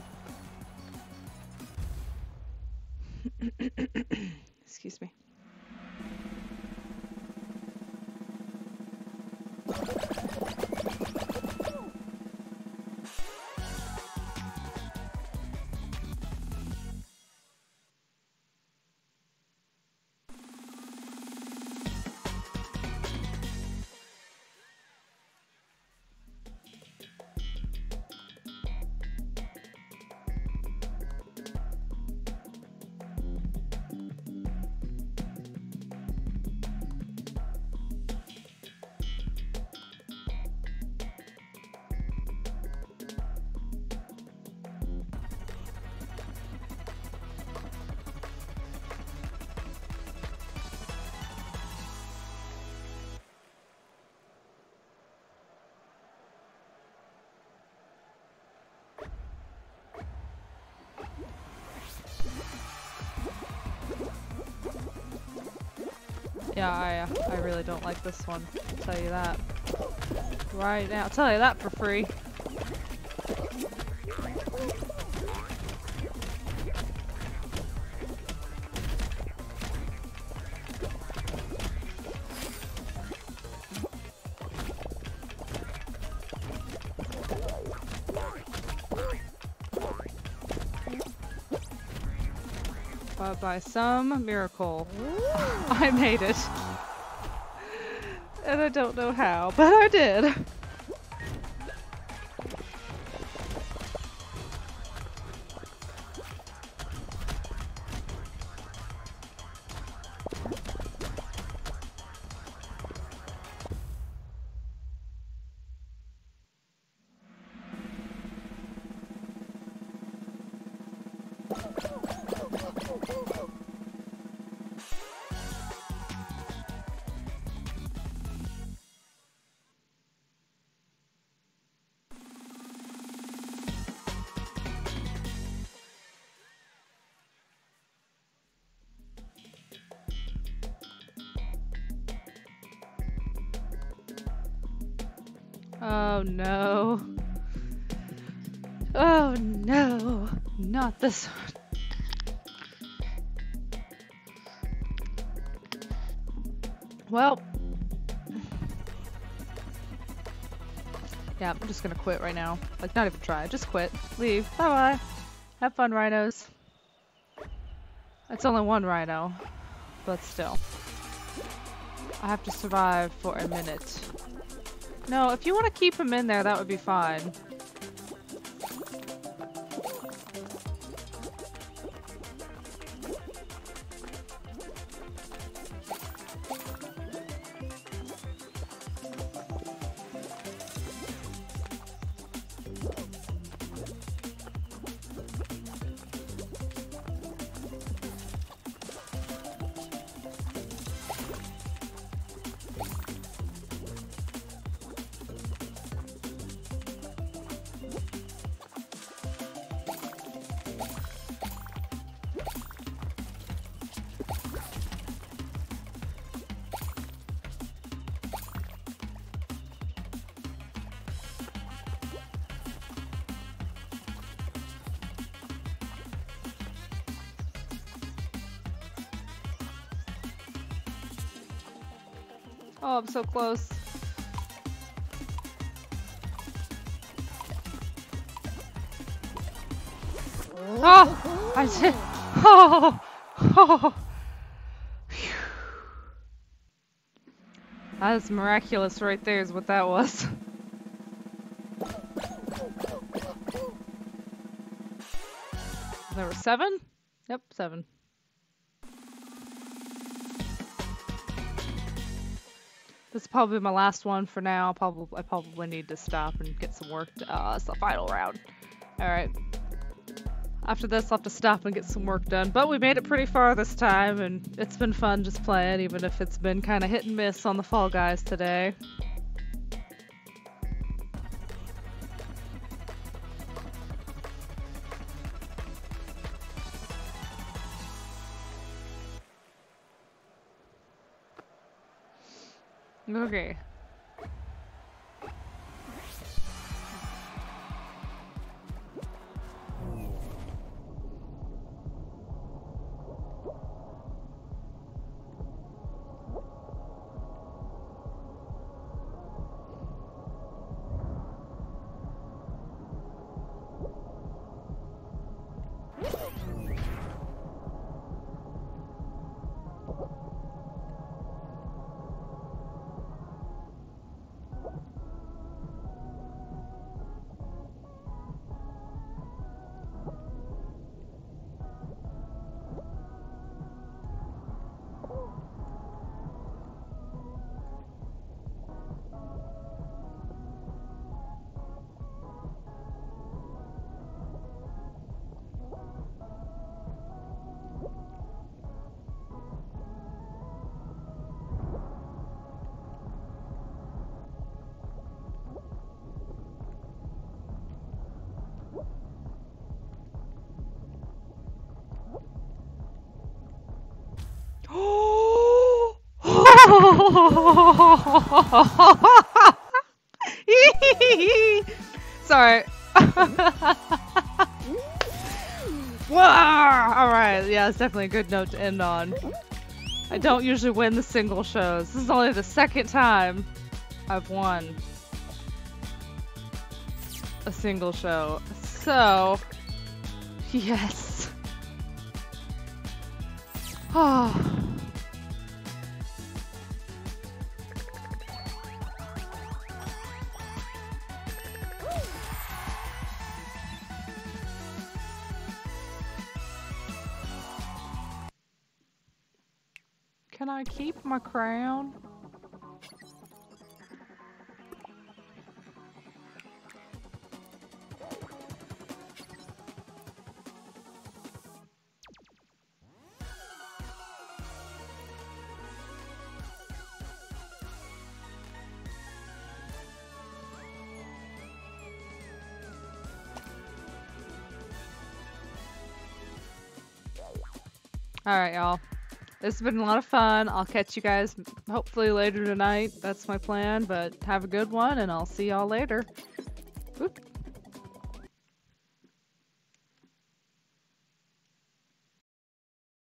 Yeah, I, I really don't like this one. I'll tell you that. Right now, I'll tell you that for free. But by some miracle, I made it. And I don't know how, but I did. This one. Well. Yeah, I'm just gonna quit right now. Like, not even try. Just quit. Leave. Bye bye. Have fun, rhinos. It's only one rhino. But still. I have to survive for a minute. No, if you want to keep him in there, that would be fine. So close. Oh, I did. Oh, oh. That is miraculous right there is what that was. There were seven? Yep, seven. This is probably my last one for now. Probably, I probably need to stop and get some work. Uh, it's the final round. All right. After this, I'll have to stop and get some work done. But we made it pretty far this time, and it's been fun just playing, even if it's been kind of hit and miss on the Fall Guys today. Okay. Sorry. Alright, yeah, it's definitely a good note to end on. I don't usually win the single shows. This is only the second time I've won a single show. So, yes. Oh. Alright, y'all. This has been a lot of fun. I'll catch you guys hopefully later tonight. That's my plan, but have a good one, and I'll see y'all later.